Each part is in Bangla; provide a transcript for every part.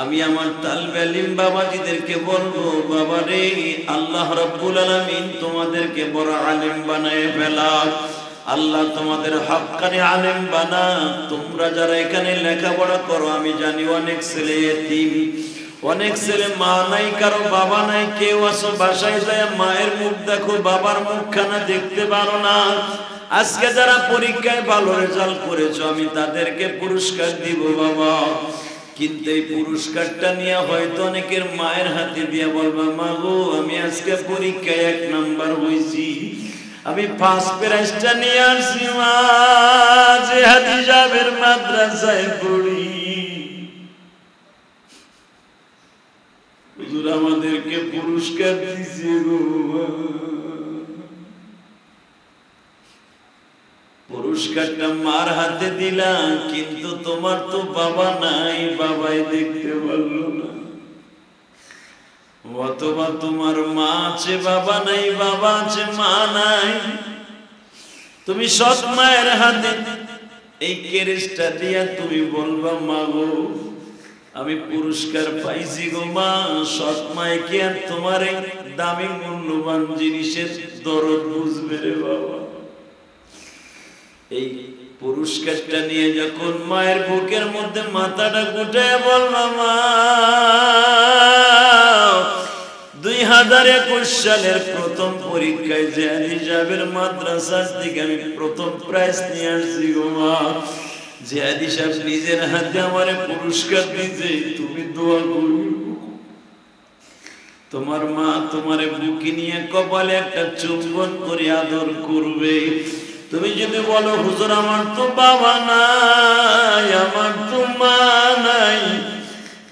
আমি আমার তালবেলিম বাবাজিদেরকে বলব বাবা রে আল্লাহ রব্বুল আলামিন তোমাদেরকে বড় আলেম বানায় ফেলা আল্লাহ তোমাদের হকানি আলেম বানা। তোমরা যারা এখানে লেখাপড়া করো, আমি জানি অনেক ছেলে অনেক ছেলে মা নাই, কারও বাবা নাই, কেউ আসো বাসায় যায়, মায়ের মুখ দেখো, বাবার মুখখানা দেখতে পারো না। আজকে যারা পরীক্ষায় ভালো রেজাল্ট করেছ, আমি তাদেরকে পুরস্কার দিব, বাবা। কিন্তু এই পুরস্কারটা নিয়ে হয়তো অনেকের মায়ের হাতে দিয়ে বলবা, মা গো, আমি আজকে পরীক্ষায় এক নাম্বার হয়েছি। আমি ফার্স্ট প্রাইজটা নিয়ে আসছি, মা, যে হাদিজাবের মাদ্রাসায় পড়ি। আমাদেরকে পুরস্কার দিছে গো পুরস্কারটা মার হাতে দিলাম, কিন্তু তোমার তো বাবা নাই, বাবাই দেখতে পারল না। অথবা তোমার মা আছে, বাবা নাই, বাবা আছে, মা নাই। তুমি সৎ মায়ের হাতে এই কেরেসটা দিয়া তুমি বলবা, মা গো, আমি পুরস্কার পাইছি গো মা, সৎ মায় কি আর তোমার দামি মূল্যবান জিনিসের দরদ বুঝবে রে বাবা? এই পুরস্কারটা নিয়ে যখন মায়ের বুকের মধ্যে মাথাটা গুটে বললাম মা দুই হাজার একুশ সালের প্রথম পরীক্ষায় যে হিসাবের মাদ্রাসার দিকে আমি প্রথম প্রাইজ নিয়ে আসছি গো মা। যে সাহেব নিজের হাতে আমার পুরস্কার দিতে তুমি দোয়া করি তোমার মা তোমার বুকে নিয়ে কপালে একটা চুম্বন করে আদর করবে। তুমি যদি বলো, হুজুর, আমার তো বাবা নাই, আমার তো মা নাই।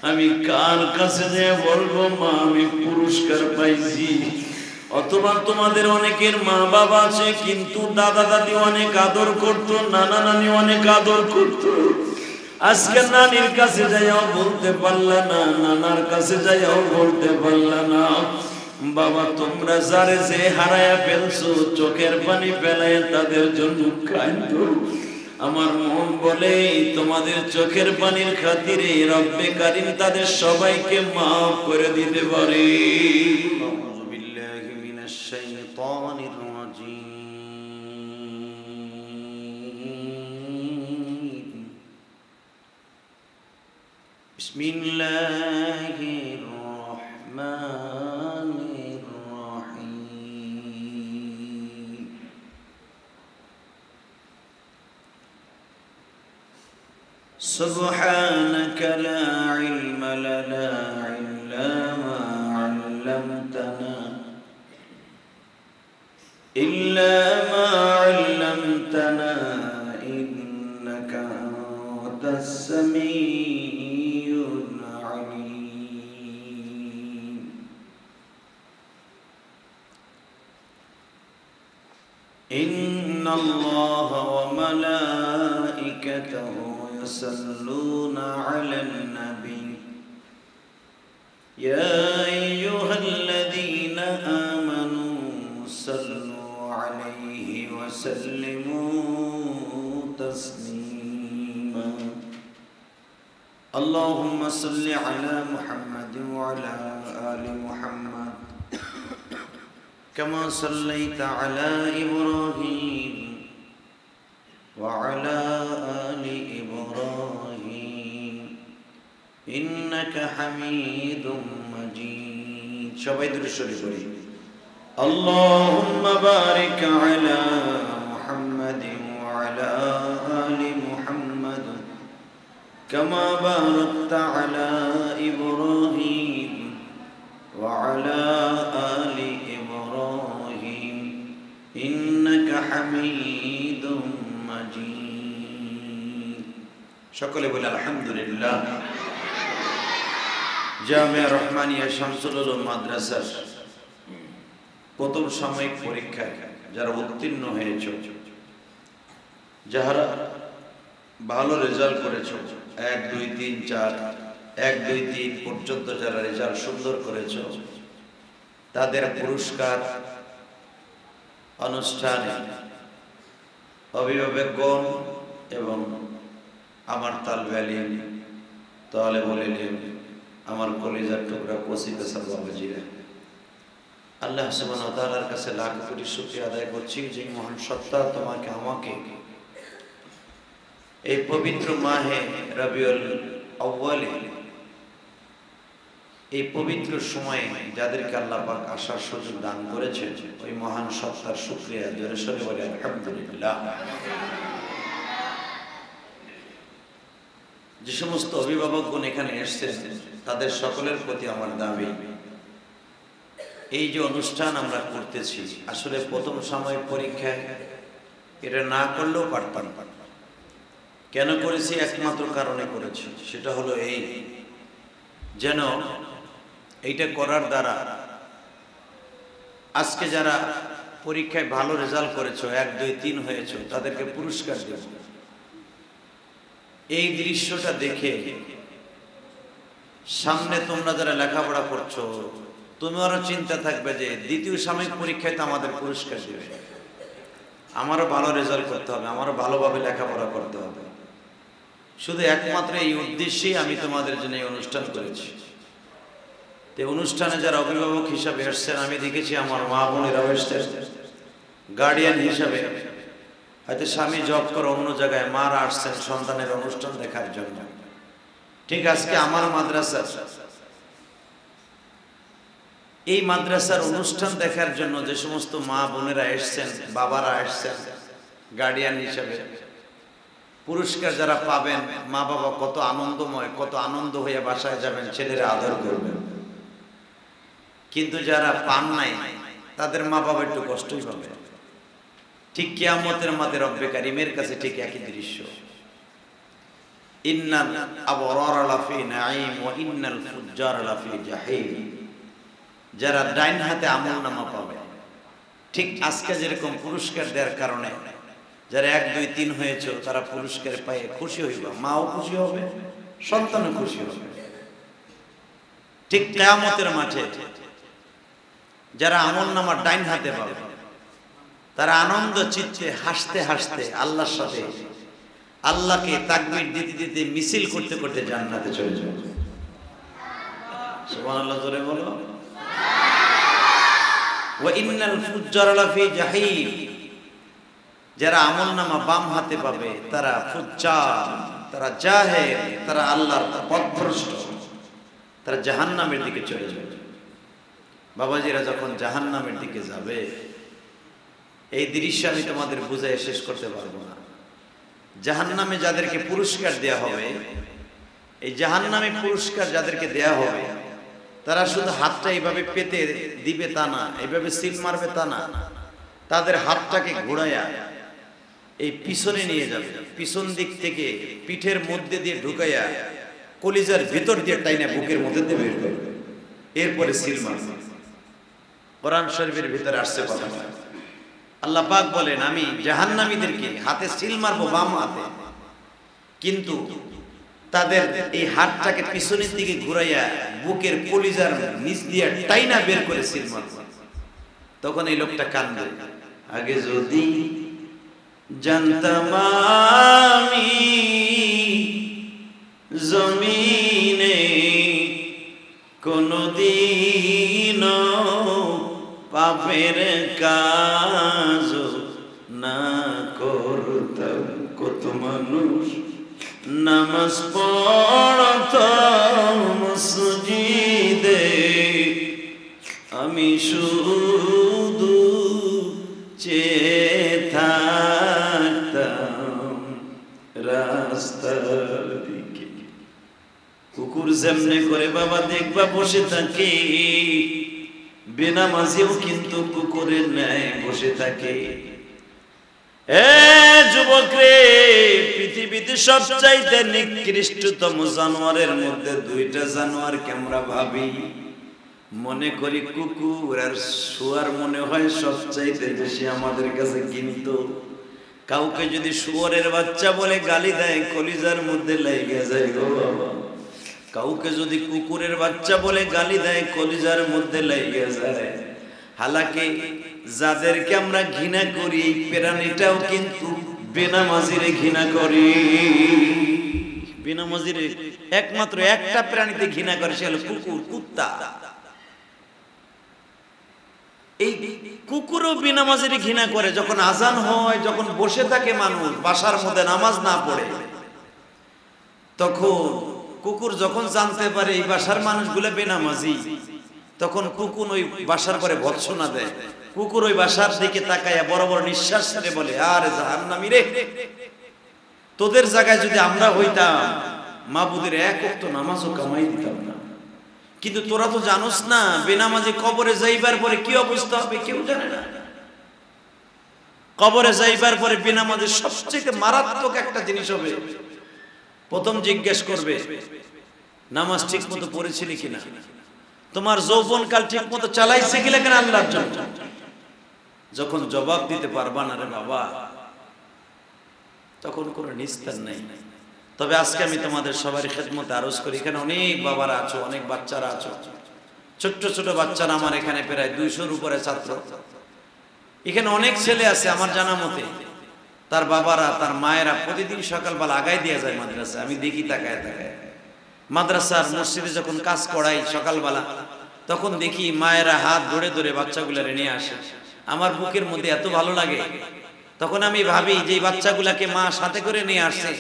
আমি কার কাছে যে বলব, মা, আমি পুরস্কার পাইছি। অথবা তোমাদের অনেকের মা বাবা আছে, কিন্তু দাদা দাদি অনেক আদর করত নানা নানি অনেক আদর করত। আজকে নানির কাছে যাইও বলতে পারলা না, নানার কাছে যাইও বলতে পারলা না। বাবা তোমরা যারে যে হারায়া ফেলছো চোখের পানি ফেলায় তাদের জন্য কান্দো আমার মন বলে তোমাদের চোখের পানির খাতিরে রব্বে কারিম তাদের সবাইকে মাফ করে দিতে পারে أعوذ بالله من الشيطان الرجيم بسم الله الرحمن سبحانك لا علم لنا إلا ما علمتنا إلا ما علمتنا إنك أنت السميع العليم. إن الله يصلون على النبي. يا أيها الذين آمنوا صلوا عليه وسلموا تسليما. اللهم صل على محمد وعلى آل محمد. كما صليت على إبراهيم وعلى آل إبراهيم. إنك حميد مجيد. شباب الشريف اللهم بارك على محمد وعلى آل محمد كما باركت على إبراهيم وعلى آل إبراهيم إنك حميد সকলে বলে, আলহামদুলিল্লাহ। জামিয়া রহমানিয়া শামসুল মাদ্রাসার প্রথম সাময়িক পরীক্ষায় যারা উত্তীর্ণ হয়েছ, যাহারা ভালো রেজাল্ট করেছ, এক, দুই, তিন, চার, এক, দুই, তিন পর্যন্ত যারা রেজাল্ট সুন্দর করেছ, তাদের পুরস্কার অনুষ্ঠানে অভিভাবকগণ এবং আমার তালবে আলিম তাহলে বলিলেন আমার কলেজার টুকরা কচি পেশার বাবাজিরা। আল্লাহ সুবহানাহু ওয়া তাআলার কাছে লাখ কোটি শুকরিয়া আদায় করছি যে মহান সত্তা তোমাকে, আমাকে এই পবিত্র মাহে রবিউল আউয়ালে, এই পবিত্র সময়ে যাদেরকে আল্লাহ পাক আসার সুযোগ দান করেছেন, ওই মহান সত্তার শুকরিয়া জোরে সরে বলে আলহামদুলিল্লাহ। যে সমস্ত অভিভাবকগণ এখানে এসছেন, তাদের সকলের প্রতি আমার দাবি। এই যে অনুষ্ঠান আমরা করতেছি, আসলে প্রথম সময় পরীক্ষায় এটা না করলেও পারতাম কেন করেছি? একমাত্র কারণে করেছি। সেটা হলো এই, যেন এইটা করার দ্বারা আজকে যারা পরীক্ষায় ভালো রেজাল্ট করেছ, এক, দুই, তিন হয়েছো, তাদেরকে পুরস্কার দেব। এই দৃশ্যটা দেখে সামনে তোমরা যারা লেখাপড়া করছ তোমারও চিন্তা থাকবে যে দ্বিতীয় সাময়িক পরীক্ষায় তো আমাদের পুরস্কার দেবে। আমারও ভালো রেজাল্ট করতে হবে, আমারও ভালোভাবে লেখাপড়া করতে হবে। শুধু একমাত্র এই উদ্দেশ্যেই আমি তোমাদের জন্য এই অনুষ্ঠান করেছি। তো অনুষ্ঠানে যারা অভিভাবক হিসাবে এসছেন, আমি দেখেছি আমার মা বোনেরাও এসছেন। গার্ডিয়ান হিসাবে। হয়তো স্বামী জব করে অন্য জায়গায় মারা আসছেন, সন্তানের অনুষ্ঠান দেখার জন্য। ঠিক আজকে আমার মাদ্রাসা এই মাদ্রাসার অনুষ্ঠান দেখার জন্য যে সমস্ত মা বোনেরা এসছেন, বাবারা এসছেন গার্ডিয়ান হিসাবে, পুরস্কার যারা পাবেন, মা বাবা কত আনন্দময়, কত আনন্দ হয়ে বাসায় যাবেন, ছেলেরা আদর করবেন কিন্তু যারা পান নাই, তাদের মা বাবা একটু কষ্টই পাবে। ঠিক কিয়ামতের মাঝে রব্বে কারিমের কাছে ঠিক একই দৃশ্য। ইন্নাল আবরার লাফি নাঈম ওয়া ইন্নাল ফুজ্জার লাফি জাহিম। যারা ডাইন হাতে আমল নামা পাবে, ঠিক আজকে যেরকম পুরস্কার দেওয়ার কারণে যারা এক, দুই, তিন হয়েছে, তারা পুরস্কার পায়ে খুশি হইব। মাও খুশি হবে, সন্তানও খুশি হবে। ঠিক কেয়ামতের মাঠে যারা আমল নামা ডাইন হাতে পাবে তারা আনন্দ চিত্তে হাসতে হাসতে আল্লাহর সাথে আল্লাহকে তাকবির দিতে দিতে মিছিল করতে করতে জান্নাতে চলে যাবে সুবহানাল্লাহ, জোরে বলো। ওয়া ইন্নাল ফুজ্জারা লাফি জাহিম। যারা আমল নামা বাম হাতে পাবে, তারা ফুজ্জার, তারা জাহের, তারা আল্লাহর পথভ্রষ্ট, তারা জাহান্নামের দিকে চলে যাবে বাবাজিরা যখন জাহান্নামের দিকে যাবে এই দৃশ্য আমি তোমাদের বুঝাই শেষ করতে পারব না। জাহান নামে যাদেরকে পুরস্কার দেয়া হবে, এই জাহান নামে পুরস্কার যাদেরকে দেয়া হবে, তারা শুধু হাতটা এইভাবে পেতে দিবে তা না, এইভাবে সিল মারবে তা না। তাদের হাতটাকে ঘোরাইয়া এই পিছনে নিয়ে যাবে, পিছন দিক থেকে পিঠের মধ্যে দিয়ে ঢুকাইয়া কলিজার ভিতর দিয়ে টাইনা বুকের মধ্যে দিয়ে বের করবে। এরপরে সিল মারবে। কোরআন শরীফের ভিতরে আসছে কথা। আল্লাহ পাক বলেন, আমি জাহান্নামীদেরকে হাতে সিল মারবো বাম হাতে। কিন্তু তাদের এই হাতটাকে পিছনের দিকে ঘুরাইয়া বুকের কলিজার নিচ দিয়ে টাইনা বের করে সিল মারবো। তখন এই লোকটা কান্দে, আগে যদি জানতাম আমি জমিনে কোনদিন পাপের কাজ না করতাম। কত মানুষ নামাজ পড়ত মসজিদে। আমি শুধু চেয়ে থাকতাম রাস্তার দিকে। কুকুর যেমনে করে বাবা দেখবা বসে থাকে বেনামাজিও কিন্তু কুকুরের ন্যায় বসে থাকে। পৃথিবীতে সবচাইতে জানোয়ারের মধ্যে দুইটা আমরা ভাবি? মনে করি কুকুর আর শুয়ার মনে হয় সবচাইতে বেশি আমাদের কাছে কিন্তু। কাউকে যদি শুয়ারের বাচ্চা বলে গালি দেয়, কলিজার মধ্যে লেগে যায় গো বাবা। কাউকে যদি কুকুরের বাচ্চা বলে গালি দেয়, কলিজার মধ্যে লেগে যায়। হালাকে যাদেরকে আমরা ঘৃণা করি, এই প্রাণীটাও কিন্তু বেনামাজিরে ঘৃণা করি। বিনামাজির একমাত্র একটা প্রাণীতে ঘৃণা করে, সে হলো কুকুর, কুত্তা। এই কুকুরও বিনামাজির ঘৃণা করে, যখন আজান হয়, যখন বসে থাকে মানুষ, বাসার মধ্যে নামাজ না পড়ে, তখন কুকুর যখন জানতে পারে এই বাসার মানুষগুলো বেনামাজি, তখন কুকুর ওই বাসার পরে ভৎসনা দেয়। কুকুর ওই বাসার দিকে তাকায়া, বড় বড় নিঃশ্বাস ছেড়ে বলে, আরে জাহান্নামী রে, তোদের জায়গায় যদি আমরা হইতাম, মাবুদের এক অক্ত নামাজও কামাই দিতাম না। কিন্তু তোরা তো জানোস না, বেনামাজি কবরে যাইবার পরে কি অবস্থা হবে কেউ জানে না। কবরে যাইবার পরে বেনামাজির সবচেয়ে মারাত্মক একটা জিনিস হবে প্রথম জিজ্ঞেস করবে, নামাজ ঠিক মতো পড়েছিলি কিনা? তোমার যৌবন কাল ঠিক মতো চালাইছে কিনা কেন আল্লাহর জন্য? যখন জবাব দিতে পারবা না রে বাবা, তখন কোনো নিস্তার নেই। তবে আজকে আমি তোমাদের সবার খেদমতে আরজ করি, এখানে অনেক বাবারা আছো, অনেক বাচ্চারা আছো। ছোট্ট ছোট বাচ্চারা আমার এখানে প্রায় দুইশোর উপরে ছাত্র। এখানে অনেক ছেলে আছে আমার জানা মতে। তার বাবারা, তার মায়েরা প্রতিদিন সকালবেলা আগায় দিয়ে যায় মাদ্রাসা। আমি দেখি তাকায় তাকায়। মাদ্রাসার মসজিদে যখন কাজ করাই সকালবেলা, তখন দেখি মায়েরা হাত ধরে ধরে বাচ্চাগুলারে নিয়ে আসে। আমার বুকের মধ্যে এত ভালো লাগে। তখন আমি ভাবি যে বাচ্চাগুলাকে মা সাথে করে নিয়ে আসছে,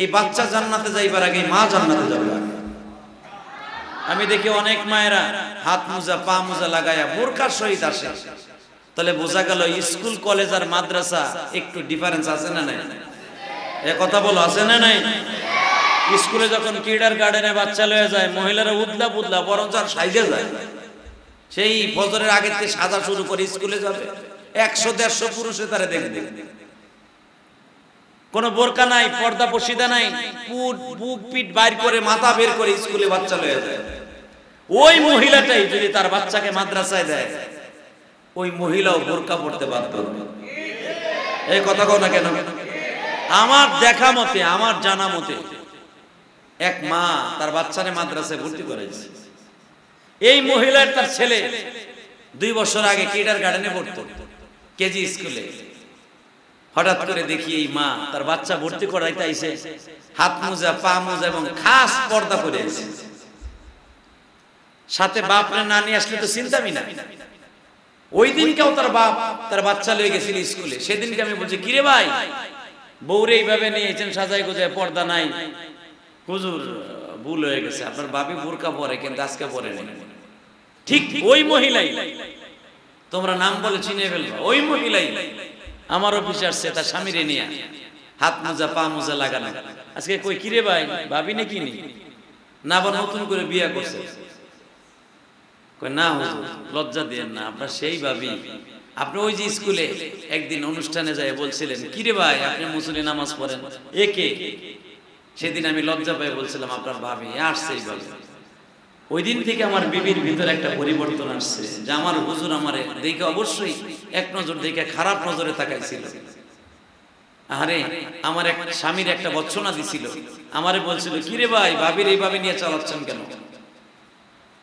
এই বাচ্চা জান্নাতে যাইবার আগে মা জান্নাতে যাবে। আমি দেখি অনেক মায়েরা হাত মোজা, পা মোজা লাগায়া বোরকার সহিত আসে। তাহলে বোঝা গেল স্কুল, কলেজ আর মাদ্রাসা একটু ডিফারেন্স আছে না নাই? এ কথা বলো, আছে না নাই? স্কুলে যখন কিডার গার্ডেনে বাচ্চা লয়ে যায়, মহিলারা উদলা পুদলা বরঞ্চ আর সাইজে যায়। সেই ফজরের আগে থেকে সাজা শুরু করে স্কুলে যাবে। একশো, দেড়শো পুরুষে তারা দেখবে। কোনো বোরকা নাই, পর্দা পশিদা নাই, পুট, বুক পিট বাইর করে, মাথা বের করে স্কুলে বাচ্চা লয়ে যায়। ওই মহিলাটাই যদি তার বাচ্চাকে মাদ্রাসায় দেয় ওই মহিলাও বোরকা পড়তে বাধ্য এই কথা কও না কেন? আমার দেখা মতে, আমার জানা মতে, এক মা তার বাচ্চারে মাদ্রাসায় ভর্তি করেছে এই মহিলার তার ছেলে দুই বছর আগে কিডার গার্ডেনে পড়তো, কেজি স্কুলে। হঠাৎ করে দেখি এই মা তার বাচ্চা ভর্তি করাইতে আইছে, হাত মোজা, পা মোজা এবং খাস পর্দা করে সাথে বাপ না নিয়ে আসলে তো চিন্তামি না। ওই দিনকেও তার বাপ, তার বাচ্চা লয়ে গেছিল স্কুলে। সেদিনকে আমি বলছি, কিরে ভাই? বউরে এইভাবে নিয়েছেন সাজাই গোজায়, পর্দা নাই। হুজুর, ভুল হয়ে গেছে। আপনার বাপি বোরকা পরে, কিন্তু আজকে পরে নেই। ঠিক ওই মহিলাই, তোমরা নাম বলে চিনে ফেলবা। ওই মহিলাই আমার অফিসে আসছে, তার স্বামীরে নিয়ে। হাত মোজা, পা মোজা লাগানো। আজকে কই, কিরে ভাই? ভাবি নাকি নি না, আবার নতুন করে বিয়ে করছে। না লজ্জা দেন না আপনার সেই ভাবি। আপনি ওই যে স্কুলে একদিন অনুষ্ঠানে যায় বলছিলেন কিরে ভাই, আপনি মুসলি নামাজ পড়েন? একে সেদিন আমি লজ্জা পাই বলছিলাম, আপনার ভাবি আসছে এই ভাবি। ওই দিন থেকে আমার বিবির ভিতরে একটা পরিবর্তন আসছে, যে আমার হুজুর আমার দেখে অবশ্যই এক নজর দেখে খারাপ নজরে তাকাইছিল। আরে, আমার এক স্বামীর একটা বচ্চনা দিছিল। আমারে বলছিল কিরে ভাই, ভাবির এইভাবে নিয়ে চালাচ্ছেন কেন?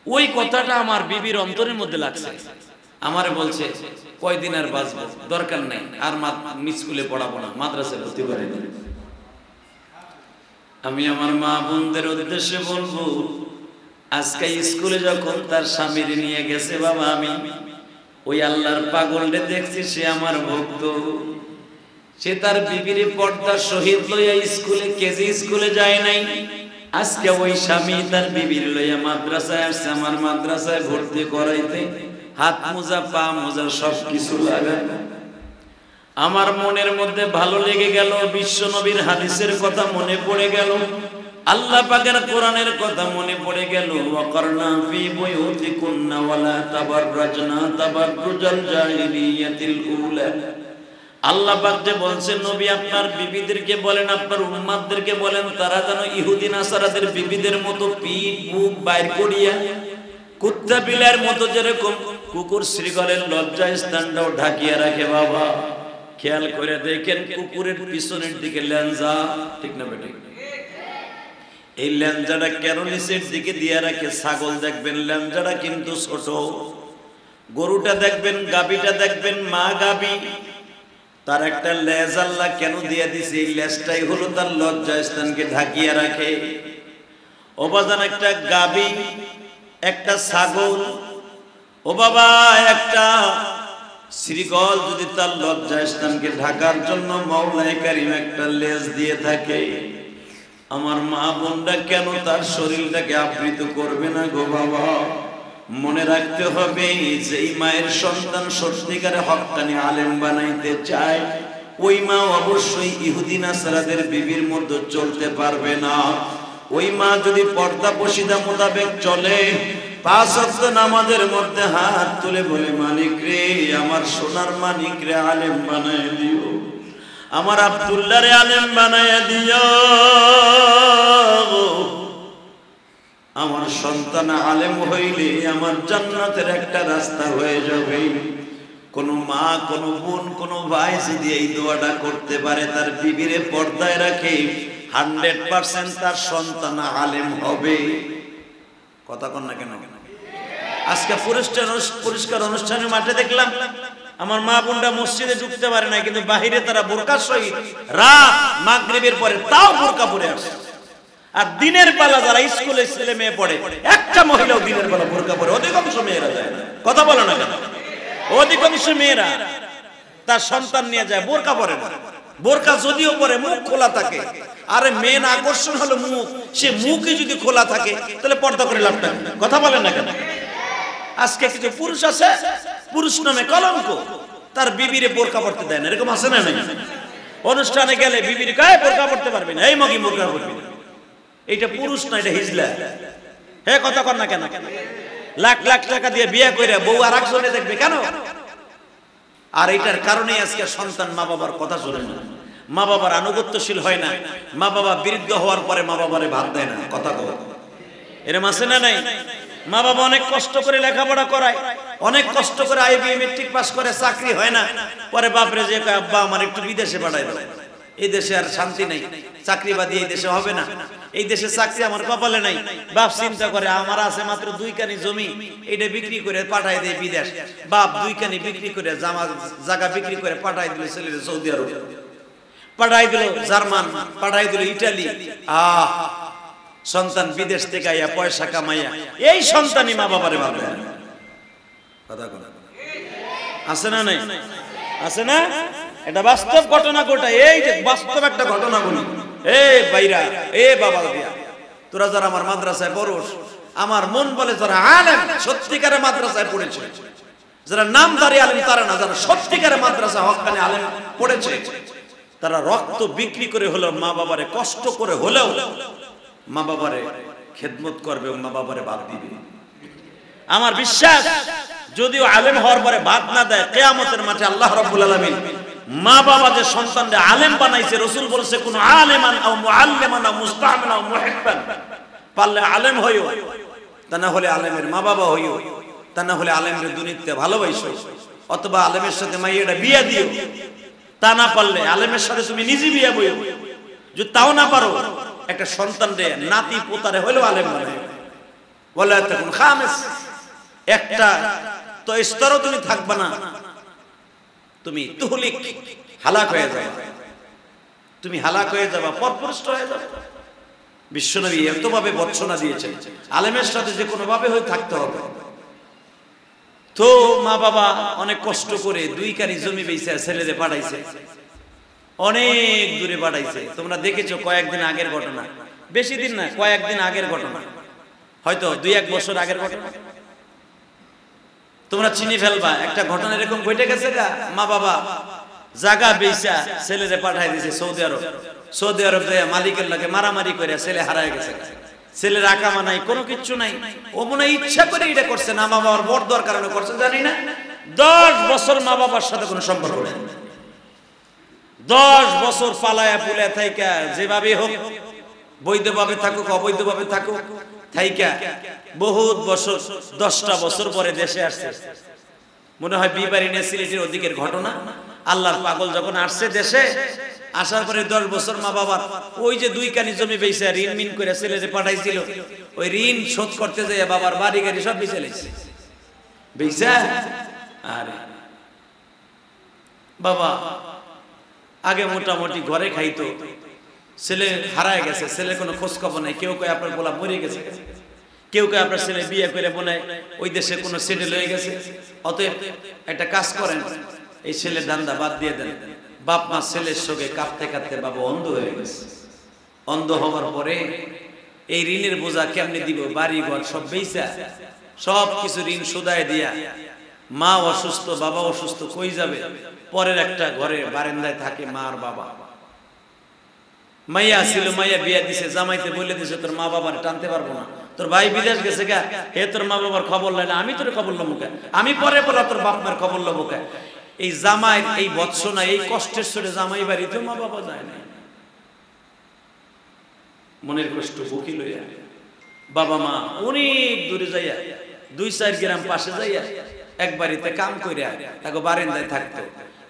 ওই কথাটা আমার বিবির অন্তরের মধ্যে লাগছে। আমারে বলছে, কয়দিন আর বাঁচবো? দরকার নাই। আর স্কুলে পড়াবো না, মাদ্রাসায় ভর্তি করে আমি আমার মা বোনদের উদ্দেশ্যে বলব, আজকে স্কুলে যখন তার স্বামীর নিয়ে গেছে বাবা আমি, ওই আল্লাহর পাগলরে দেখছি সে আমার ভক্ত। সে তার বিবির পর্দার শহীদ লইয়া স্কুলে, কেজি স্কুলে যায় নাই। আজকে ওই স্বামী তার বিবির লইয়া মাদ্রাসায় আসছে, আমার মাদ্রাসায় ভর্তি করাইতে। হাত মোজা, পা মোজা সব কিছু লাগানো আমার মনের মধ্যে ভালো লেগে গেল, বিশ্ব নবীর হাদিসের কথা মনে পড়ে গেল। আল্লাহ পাকের কোরআনের কথা মনে পড়ে গেল, ওয়াকারনা ফি বুয়ুতিকুন্না ওয়ালা তাবাররাজনা তাবাররুজাল জাহিলিয়াতিল উলা। আল্লাহ পাক যে বলছেন, নবী আপনার বিবিদেরকে বলেন, আপনার উম্মাদদেরকে বলেন, তারা যেন ইহুদি নাসারাদের বিবিদের মতো পিঠ বুক বাইর করিয়া কুত্তা বিলার মতো যেরকম কুকুর শ্রীগলের লজ্জা স্থানটাও ঢাকিয়া রাখে, বাবা। খেয়াল করে দেখেন কুকুরের পিছনের দিকে ল্যাঞ্জা, ঠিক না বেটা এই ল্যাঞ্জাটা কেন নিচের দিকে দিয়ে রাখে? ছাগল দেখবেন ল্যাঞ্জাটা কিন্তু ছোট। গরুটা দেখবেন গাবিটা দেখবেন, মা গাবি তার একটা লেজ আল্লাহ কেন দিয়ে দিছে? এই লেজটাই হলো তার লজ্জা স্থানকে ঢাকিয়ে রাখে। ও বাজান, একটা গাবি, একটা ছাগল, ও বাবা, একটা শ্রীগল যদি তার লজ্জা স্থানকে ঢাকার জন্য মৌলাই কারিম একটা লেজ দিয়ে থাকে, আমার মা বোনটা কেন তার শরীরটাকে আবৃত করবে না গো বাবা? মনে রাখতে হবে, যেই মায়ের সন্তান সত্যিকারে হকানি আলেম বানাইতে চায়, ওই মা অবশ্যই ইহুদি নাসারাদের বিবির মধ্যে চলতে পারবে না। ওই মা যদি পর্দা পশিদা মোতাবেক চলে, পাঁচ নামাজের মধ্যে হাত তুলে বলে, মালিক রে, আমার সোনার মানিক রে, আলেম বানায় দিও। আমার আব্দুল্লাহ রে, আলেম বানায় দিও। আমার সন্তান আলেম হইলে আমার জান্নাতের একটা রাস্তা হয়ে যাবে। কোন মা, কোন বোন, কোন ভাই যদি এই দোয়াটা করতে পারে, তার বিবিরে পর্দায় রাখে, হান্ড্রেড পার্সেন্ট তার সন্তান আলেম হবে। কথা কন না কেন? আজকে পরিষ্কার পরিষ্কার অনুষ্ঠানের মাঠে দেখলাম, আমার মা বোনটা মসজিদে ঢুকতে পারে না কিন্তু বাহিরে তারা বোরকার সহিত রাত মাগরিবের পরে তাও বোরকা পরে আসে। আর দিনের বেলা যারা স্কুলে ছেলে মেয়ে পড়ে, একটা মহিলাও দিনের বেলা বোরকা পরে, অধিকাংশ মেয়েরা যায় কথা বলো না কেন? অধিকাংশ মেয়েরা তার সন্তান নিয়ে যায়, বোরকা পরে না। বোরকা যদিও পরে, মুখ খোলা থাকে। আরে মেন আকর্ষণ হলো মুখ। সে মুখই যদি খোলা থাকে, তাহলে পর্দা করে লাভটা কি? কথা বলেন না কেন? আজকে কিছু পুরুষ আছে, পুরুষ নামে কলঙ্ক। তার বিবিরে বোরকা পড়তে দেয় না। এরকম আছে না নাই? অনুষ্ঠানে গেলে বিবির গায়ে বোরকা পড়তে পারবে না। এই মগি বোরকা পড়বি না। এটা পুরুষ না এটা হিজলা। হে কথা কর না কেন? লাখ লাখ টাকা দিয়ে বিয়ে করে বউ আর একজনে দেখবে কেন? আর এটার কারণে আজকে সন্তান মা বাবার কথা শোনে না। মা বাবার আনুগত্যশীল হয় না। মা বাবা বৃদ্ধ হওয়ার পরে মা বাবারে ভাত দেয় না কথা কো এরম আছে না নাই? মা বাবা অনেক কষ্ট করে লেখাপড়া করায়। অনেক কষ্ট করে আইবি মেট্রিক পাস করে চাকরি হয় না। পরে বাপরে যে কয়, আব্বা আমার একটু বিদেশে দাও। এই দেশে আর শান্তি নেই। চাকরি বাদি এই দেশে হবে না। এই দেশে চাকরি আমার কপালে নাই। বাপ চিন্তা করে, আমার আছে মাত্র দুই কানি জমি এটা বিক্রি করে পাঠাই দেয় বিদেশ। বাপ দুই কানি বিক্রি করে জামা জায়গা বিক্রি করে পাঠাই দিল ছেলে সৌদি আরব। পাঠাই দিল জার্মান পাঠাই দিল ইটালি। আহ, সন্তান বিদেশ থেকে আইয়া পয়সা কামাইয়া, এই সন্তানই মা বাবারে ভাবে কথা কথা আছে না নাই? আছে না? এটা বাস্তব ঘটনা ঘটা এই যে বাস্তব একটা ঘটনা বলি। এ বাইরা, এ বাবা তোরা যারা আমার মাদ্রাসায় পড়োস, আমার মন বলে যারা আলেম সত্যিকারে মাদ্রাসায় পড়েছে। যারা নামদারি আলেম, তারা না, যারা সত্যিকারে মাদ্রাসা হকানে আলেম পড়েছে, তারা রক্ত বিক্রি করে হলেও মা বাবারে কষ্ট করে হলেও মা বাবারে খেদমত করবে মা বাবারে বাদ দিবে। আমার বিশ্বাস, যদিও আলেম হওয়ার পরে বাদ না দেয়, কেয়ামতের মাঠে আল্লাহ রাব্বুল আলামিন মা বাবা যে সন্তানদের আলেম বানাইছে, রসুল বলছে, কোন আলেমান আও পারলে আলেম হইও, তা না হলে আলেমের মা বাবা হইও, তা না হলে আলেমের দুনিতে ভালোবাসো। অথবা আলেমের সাথে মাইয়াটা বিয়ে দিও, তা না পারলে আলেমের সাথে তুমি নিজে বিয়ে বইও। যদি তাও না পারো, একটা সন্তান রে নাতি পোতারে হইলেও আলেম বানাই বলে তখন খামেস। একটা তো স্তরও তুমি থাকবে না তুমি তুহলিক, হালাক হয়ে যাবে। তুমি হালাক হয়ে যাবা পরপুরষ্ট হয়ে যাবে। বিশ্বনবী এতভাবে বর্ষনা দিয়েছেন। আলেমের সাথে যে কোনো ভাবে হয়ে থাকতে হবে। তো মা বাবা অনেক কষ্ট করে দুই কানি জমি বেঁচে ছেলেদের পাঠাইছে। অনেক দূরে পাঠাইছে। তোমরা দেখেছ কয়েকদিন আগের ঘটনা। বেশি দিন না, কয়েকদিন আগের ঘটনা। হয়তো দুই এক বছর আগের ঘটনা। তোমরা চিনি ফেলবা। একটা ঘটনা এরকম ঘটে গেছে গা, মা বাবা জাগা বেচা ছেলেরে পাঠাই দিয়েছে সৌদি আরব। সৌদি আরব যায় মালিকের লাগে মারামারি করে ছেলে হারায় গেছে ছেলের আকামা নাই, কোনো কিচ্ছু নাই। ও মনে ইচ্ছা করে এটা করছে না, মা বাবার বড় দর কারণে করছে, জানি না। দশ বছর মা বাবার সাথে কোনো সম্পর্ক নেই। দশ বছর পালায়া পুলে থাইকা যেভাবে হোক, বৈধভাবে থাকুক, অবৈধভাবে থাকুক থাইকা বহুত বছর, দশটা বছর পরে দেশে আসছে। মনে হয় বিবারি সিলেটের ওদিকের ঘটনা। আল্লাহর পাগল যখন আসছে দেশে, আসার পরে দশ বছর মা বাবার ওই যে দুই কানি জমি বেঁচে ঋণ মিন করে ছেলেরে পাঠাইছিল। ওই ঋণ শোধ করতে যাই বাবার বাড়ি গাড়ি সব বেঁচে লেগেছে বেঁচে আরে। বাবা, আগে মোটামুটি ঘরে খাইতো। ছেলে হারায় গেছে ছেলে কোনো খোঁজ খবর নাই। কেউ কয় আপনার বলা মরে গেছে। কেউ কেউ আপনার ছেলে বিয়ে করে হয় ওই দেশে কোনো সেটেল হয়ে গেছে। অতএব একটা কাজ করেন, এই ছেলে দান্দা বাদ দিয়ে দেন। বাপ, মা ছেলের সঙ্গে কাঁপতে কাঁপতে বাবা অন্ধ হয়ে গেছে। অন্ধ হওয়ার পরে এই ঋণের বোঝা কেমনে দিব? বাড়ি ঘর সব বেইসা সব কিছু ঋণ সুদায় দিয়া মা অসুস্থ, বাবা অসুস্থ, কই যাবে? পরের একটা ঘরে বারান্দায় থাকে মা আর বাবা। মাইয়া ছিল মাইয়া বিয়া দিছে, জামাইতে বলে দিছে, তোর মা বাবার টানতে পারব না। তোর ভাই বিদেশ গেছে গা। হে, তোর মা বাবার খবর লাইলে আমি তোর খবর লবো কে? আমি পরে পরে তোর বাপ মার খবর লবো কে? এই জামাই এই বৎসনা এই কষ্টের সরে জামাই বাড়িতে মা বাবা যায় না মনের কষ্ট বুকি লইয়া বাবা মা, অনেক দূরে যাইয়া, দুই চার গ্রাম পাশে যাইয়া, এক বাড়িতে কাম করিয়া তাকে বারান্দায় থাকতো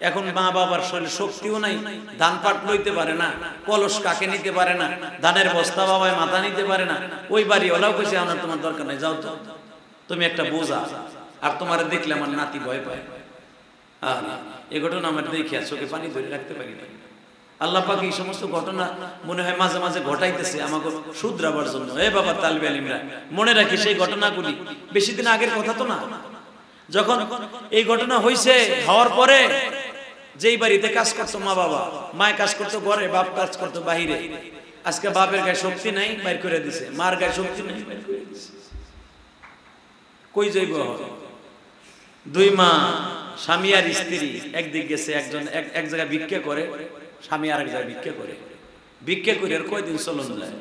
এখন মা বাবার শরীরে শক্তিও নাই, ধান পাট লইতে পারে না, কলস কাকে নিতে পারে না, ধানের বস্তা বাবায় মাথা নিতে পারে না, ওই বাড়ি ওলাও কইছে আমার তোমার দরকার নাই, যাও তো তুমি একটা বোঝা, আর তোমার দেখলে আমার নাতি ভয় পায়। এই ঘটনা আমার দেখে চোখে পানি ধরে রাখতে পারি না আল্লাহ পাক এই সমস্ত ঘটনা মনে হয় মাঝে মাঝে ঘটাইতেছে আমাকে শুধরাবার জন্য। এ বাবা তালবে আলিমরা, মনে রাখি সেই ঘটনাগুলি বেশি দিন আগের কথা তো না? যখন এই ঘটনা হয়েছে হওয়ার পরে যেই বাড়িতে কাজ করতো মা বাবা মায় কাজ করতো ঘরে, বাপ কাজ করতো বাহিরে। আজকে বাপের গায়ে শক্তি নাই, বাইর করে দিছে। মার গায়ে শক্তি নাই কই যাইব? দুই মা, স্বামী আর স্ত্রী একদিক গেছে, একজন এক এক জায়গায় ভিক্ষা করে, স্বামী আর এক জায়গায় ভিক্ষা করে। ভিক্ষা করে আর কয়দিন চলন যায়?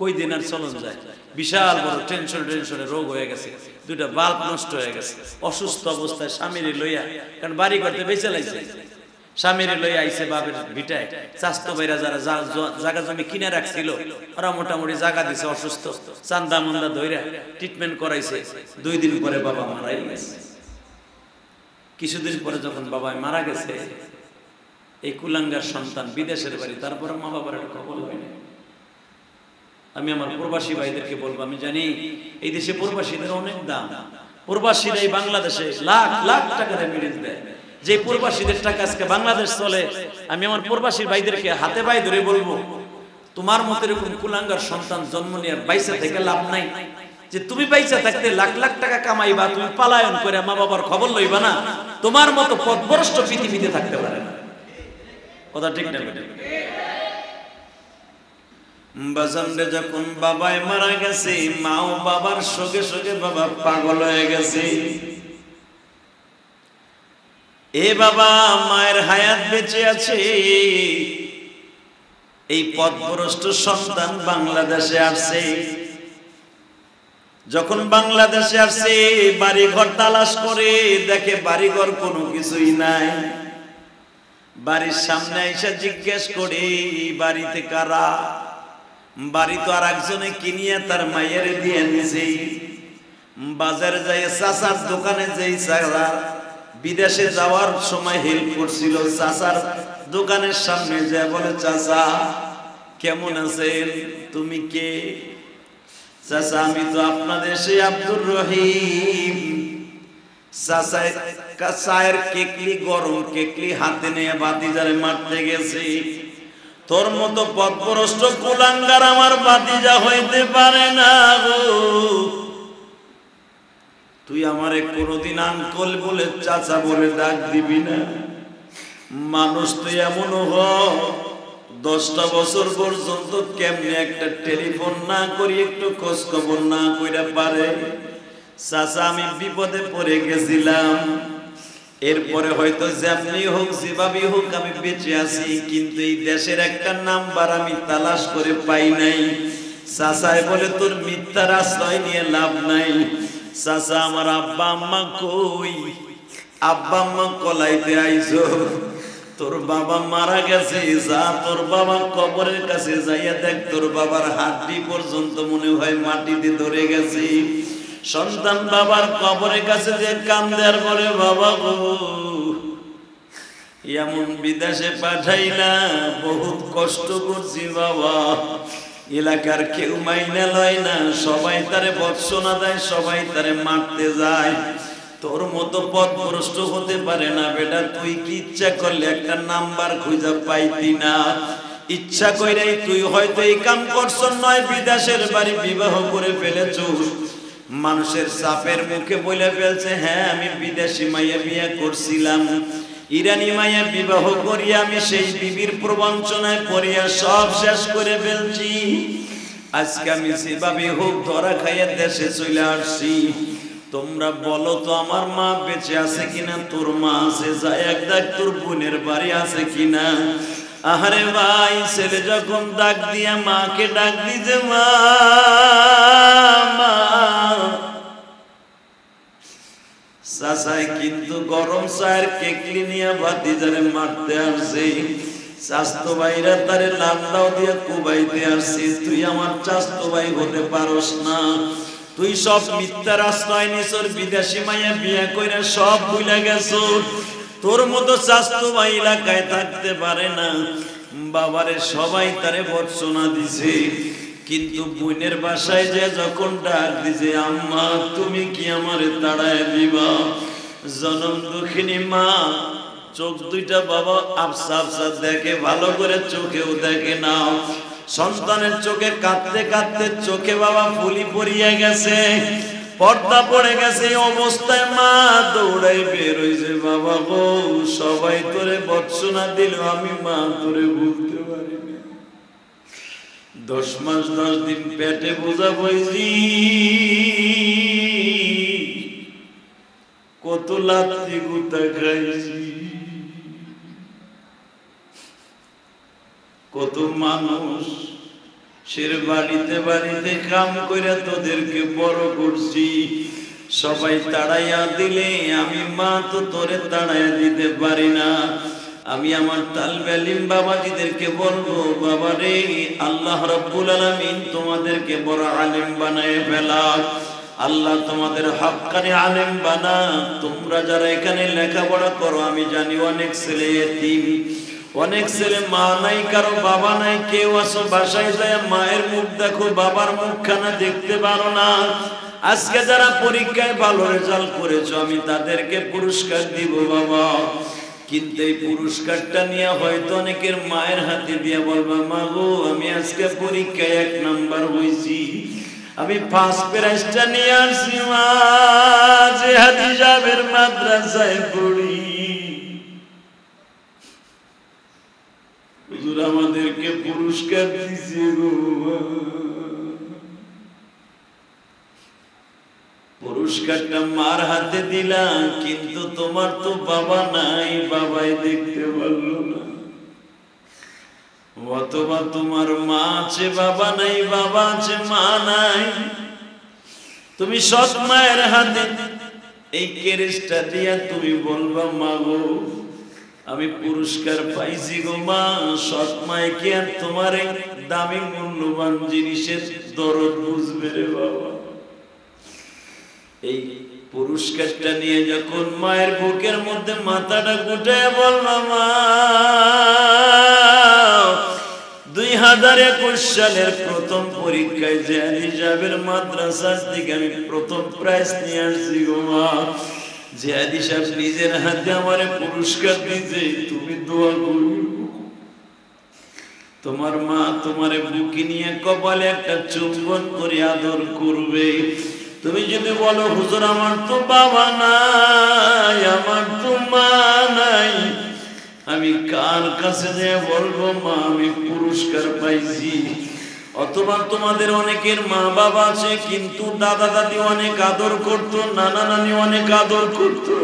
কই দিন আর চলন যায়? বিশাল বড় টেনশন টেনশনে রোগ হয়ে গেছে। দুটা বাল্ব নষ্ট হয়ে গেছে। অসুস্থ অবস্থায় স্বামীর লইয়া, কারণ বাড়ি করতে বেঁচে লাইছে। স্বামীর লইয়া আইছে বাপের ভিটায়। স্বাস্থ্য বাইরা যারা জায়গা জমি কিনে রাখছিল, ওরা মোটামুটি জায়গা দিছে অসুস্থ। চান্দা মন্দা ধইরা ট্রিটমেন্ট করাইছে। দুই দিন পরে বাবা মারাই গেছে। কিছুদিন পরে যখন বাবা মারা গেছে, এই কুলাঙ্গার সন্তান বিদেশের বাড়ি, তারপরে মা বাবার খবর হয় না আমি আমার প্রবাসী ভাইদেরকে বলব, আমি জানি এই দেশে প্রবাসীদের অনেক দাম। প্রবাসীরা এই বাংলাদেশে লাখ লাখ টাকা দেয়। যে প্রবাসীদের টাকা আজকে বাংলাদেশ চলে, আমি আমার প্রবাসী ভাইদেরকে হাতে পায়ে ধরে বলব, তোমার মতো এরকম কুলাঙ্গার সন্তান জন্ম নেওয়ার বাইসা থেকে লাভ নাই। যে তুমি পয়সা থাকতে লাখ লাখ টাকা কামাইবা, তুমি পালায়ন করে মা বাবার খবর লইবা না, তোমার মতো পথভ্রষ্ট পৃথিবীতে থাকতে পারে না। কথা ঠিক না? বাজানরে যখন বাবাই মারা গেছে, মাও বাবার সঙ্গে সঙ্গে বাবা পাগল হয়ে গেছে। এ বাবা মায়ের হায়াত বেঁচে আছে। এই পথভ্রষ্ট সন্তান বাংলাদেশে আসছে। যখন বাংলাদেশে আসছে বাড়ি ঘর তালাশ করে দেখে বাড়ি ঘর কোনো কিছুই নাই। বাড়ির সামনে এসে জিজ্ঞেস করে বাড়িতে কারা? বাড়ি তো আর একজনে কিনিয়ে তার মায়ের দিয়ে নিছে বাজারে যাই চাচার দোকানে যেই চাচা বিদেশে যাওয়ার সময় হেল্প করছিল চাচার দোকানের সামনে যায় বলে, চাচা, কেমন আছেন? তুমি কে? চাচা, আমি তো আপনাদের সেই আব্দুর রহিম। চাচায় চায়ের কেকলি গরম, কেকলি হাতে নিয়ে বাতি বাতিজারে মারতে গেছি। তোর মতো পথভ্রষ্ট কুলাঙ্গার আমার বাতিজা হইতে পারে না গো। তুই আমারে কোনোদিন আঙ্কল বলে চাচা বলে ডাক দিবি না। মানুষ তুই এমন হ, দশটা বছর পর্যন্ত কেমনে একটা টেলিফোন না করি, একটু খোঁজ খবর না কইরা পারে। চাচা, আমি বিপদে পড়ে গেছিলাম। এরপরে হয়তো যেমনি হোক, যেভাবে হোক আমি বেঁচে আছি, কিন্তু এই দেশের একটা নাম্বার আমি তালাশ করে পাই নাই। চাচাই বলে, তোর মিথ্যার আশ্রয় নিয়ে লাভ নাই। চাচা, আমার আব্বা আম্মা কই? আব্বা আম্মা কলাইতে আইছো। তোর বাবা মারা গেছে। যা, তোর বাবা কবরের কাছে যাইয়া দেখ, তোর বাবার হাড্ডি পর্যন্ত মনে হয় মাটিতে ধরে গেছে। সন্তান বাবার কবরের কাছে যে কাম দেওয়ার পরে বাবা এমন বিদেশে পাঠাইলা, বহুত কষ্ট করছি বাবা। এলাকার কেউ মাইনা লয় না, সবাই তারে বৎসনা দেয়, সবাই তারে মারতে যায়। তোর মতো পথভ্রষ্ট হতে পারে না, বেটা, তুই কি ইচ্ছা করলে একটা নাম্বার খুঁজে পাইতি না? ইচ্ছা কইরাই তুই হয়তো এই কাম করছ নয়, বিদেশের বাড়ি বিবাহ করে ফেলেছ মানুষের চাপের মুখে বলে ফেলছে হ্যাঁ আমি বিদেশি মাইয়া বিয়ে করছিলাম। ইরানি মাইয়া বিবাহ করিয়া আমি সেই বিবির প্রবঞ্চনায় পড়িয়া সব শেষ করে ফেলছি। আজকে আমি সেভাবে হোক ধরা খাইয়া দেশে চলে আসছি। তোমরা বলো তো, আমার মা বেঁচে আছে কিনা? তোর মা আছে, যা এক দেখ তোর বোনের বাড়ি আছে কিনা? আহারে ভাই, ছেলে যখন ডাক দিয়া মাকে ডাক মা মা ভাতিজারে মারতে আসছে স্বাস্থ্য ভাইরা তারে লান্দাও দিয়ে কুবাইতে আসছে তুই আমার স্বাস্থ্য ভাই হতে পারস না। তুই সব মিথ্যার আশ্রয় নিছর বিদেশি মাইয়া বিয়ে কইরা সব ভুলে গেছো। তোর মতো স্বাস্থ্য ভাই এলাকায় থাকতে পারে না। বাবারে সবাই তারে বর্ষনা দিছে। কিন্তু বোনের বাসায় যে যখন ডাক দিছে, আম্মা, তুমি কি আমারে তাড়ায় দিবা? জনম দুঃখিনী মা চোখ দুইটা বাবা আফসা আফসা দেখে, ভালো করে চোখেও দেখে নাও। সন্তানের চোখে কাঁদতে কাঁদতে চোখে বাবা ফুলি পড়িয়ে গেছে, পর্দা পড়ে গেছে অবস্থায় মা দৌড়াই বের হইছে, বাবা গো, সবাই তোরে বৎসনা দিল, আমি মা তোরে বলতে পারি দশ মাস, দশ দিন পেটে বোঝা বইছি, কত লাত্তি গুতা খাইছি। কত মানুষ সের বাড়িতে বাড়িতে কাম করে তোদেরকে বড় করছি। সবাই তাড়াইয়া দিলে আমি মা তো তোরে তাড়াইয়া দিতে পারি না। আমি আমার তালবেলিম বাবাজিদেরকে বলব, বাবা রে, আল্লাহ রব্বুল আলামিন তোমাদেরকে বড় আলেম বানায় ফেলা আল্লাহ তোমাদের হাক্কানি আলেম বানা তোমরা যারা এখানে লেখাপড়া করো, আমি জানি অনেক ছেলে এতিম। অনেক ছেলে মা নাই, কারও বাবা নাই, কেউ আসো বাসায় যায়, মায়ের মুখ দেখো, বাবার মুখখানা দেখতে পারো না। আজকে যারা পরীক্ষায় ভালো রেজাল্ট করেছ, আমি তাদেরকে পুরস্কার দিব, বাবা। কিন্তু এই পুরস্কারটা নিয়ে হয়তো অনেকের মায়ের হাতে দিয়ে বলবা, মা গো, আমি আজকে পরীক্ষায় এক নাম্বার হয়েছি। আমি ফার্স্ট প্রাইজটা নিয়ে আসছি, মা। যে হাদিজাবের মাদ্রাসায় পড়ি। হুজুর আমাদেরকে পুরস্কার দিছে গো। পুরস্কারটা মার হাতে দিলাম, কিন্তু তোমার তো বাবা নাই, বাবাই দেখতে পারল না। অথবা তোমার মা আছে, বাবা নাই, বাবা আছে, মা নাই। তুমি সৎ মায়ের হাতে এই কেরেসটা দিয়া তুমি বলবা, মা গো আমি পুরস্কার পাইছি গো মা, সৎ মায় কি আর তোমার দামি মূল্যবান জিনিসের দরদ বুঝবে রে বাবা। এই পুরস্কারটা নিয়ে যখন মায়ের বুকের মধ্যে মাথাটা গুটে বললাম মা দুই হাজার একুশ সালের প্রথম পরীক্ষায় যে হিসাবের মাদ্রাসার আমি প্রথম প্রাইজ নিয়ে আসছি গো মা। জিয়াদি সাহেব নিজের হাতে আমার পুরস্কার দিতে তুমি দোয়া করো তোমার মা তোমারে বুকে নিয়ে কপালে একটা চুম্বন করে আদর করবে। তুমি যদি বলো, হুজুর, আমার তো বাবা নাই, আমার তো মা নাই। আমি কার কাছে যে বলব, মা, আমি পুরস্কার পাইছি। অথবা তোমাদের অনেকের মা বাবা আছে, কিন্তু দাদা দাদি অনেক আদর করতো নানা নানি অনেক আদর করতো।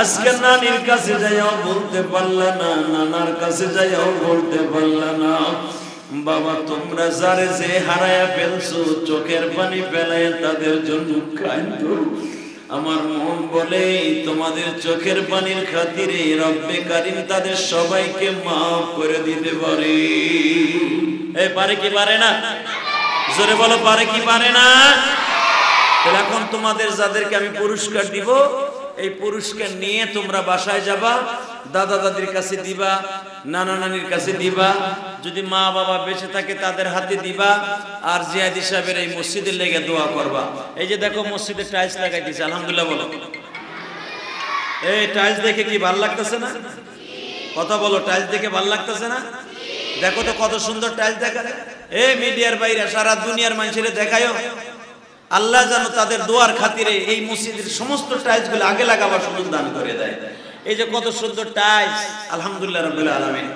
আজকে নানির কাছে যাইও বলতে পারলা না, নানার কাছে যাইও বলতে পারলা না। বাবা, তোমরা যারে যে হারায়া ফেলছো, চোখের পানি ফেলায় তাদের জন্য কান্দো আমার মন বলে, তোমাদের চোখের পানির খাতিরে রব্বে কারিম তাদের সবাইকে মাফ করে দিতে পারে। এ, পারে কি পারে না? জোরে বলো, পারে কি পারে না? তাহলে এখন তোমাদের যাদেরকে আমি পুরস্কার দিব, এই পুরস্কার নিয়ে তোমরা বাসায় যাবা, দাদা দাদির কাছে দিবা, নানা নানির কাছে দিবা, যদি মা বাবা বেঁচে থাকে তাদের হাতে দিবা, আর জিয়াদি সাহেবের এই মসজিদের লেগে দোয়া করবা। এই যে দেখো মসজিদে টাইলস লাগাই দিয়েছে আলহামদুলিল্লাহ বলো। এই টাইলস দেখে কি ভালো লাগতেছে না? কথা বলো, টাইলস দেখে ভালো লাগতেছে না? দেখো তো কত সুন্দর টাইলস দেখা। এ মিডিয়ার বাইরে, সারা দুনিয়ার মানুষের দেখায়ও আল্লাহ যেন তাদের দোয়ার খাতিরে এই মসজিদের সমস্ত টাইলসগুলো আগে লাগাবার সুযোগ দান করে দেয়। এই যে কত সুন্দর টাইলস, আলহামদুলিল্লাহ রবিল আলমিন।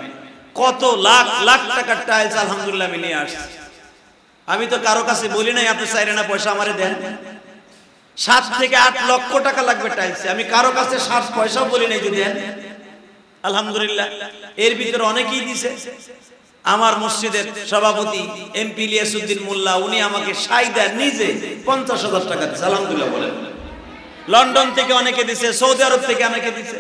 কত লাখ লাখ টাকার টাইলস আলহামদুলিল্লাহ আমি নিয়ে আসছি। আমি তো কারও কাছে বলি নাই, আপনি চাইরে না পয়সা আমারে দেন। সাত থেকে আট লক্ষ টাকা লাগবে টাইলসে। আমি কারও কাছে সাত পয়সাও বলি নাই যদি দেন। আলহামদুলিল্লাহ। এর ভিতরে অনেকেই দিছে। আমার মসজিদের সভাপতি এমপি লিয়াসুদ্দিন মোল্লা, উনি আমাকে সাই দেন, নিজে পঞ্চাশ হাজার টাকা দিচ্ছে আলহামদুলিল্লাহ বলেন। লন্ডন থেকে অনেকে দিছে, সৌদি আরব থেকে অনেকে দিছে।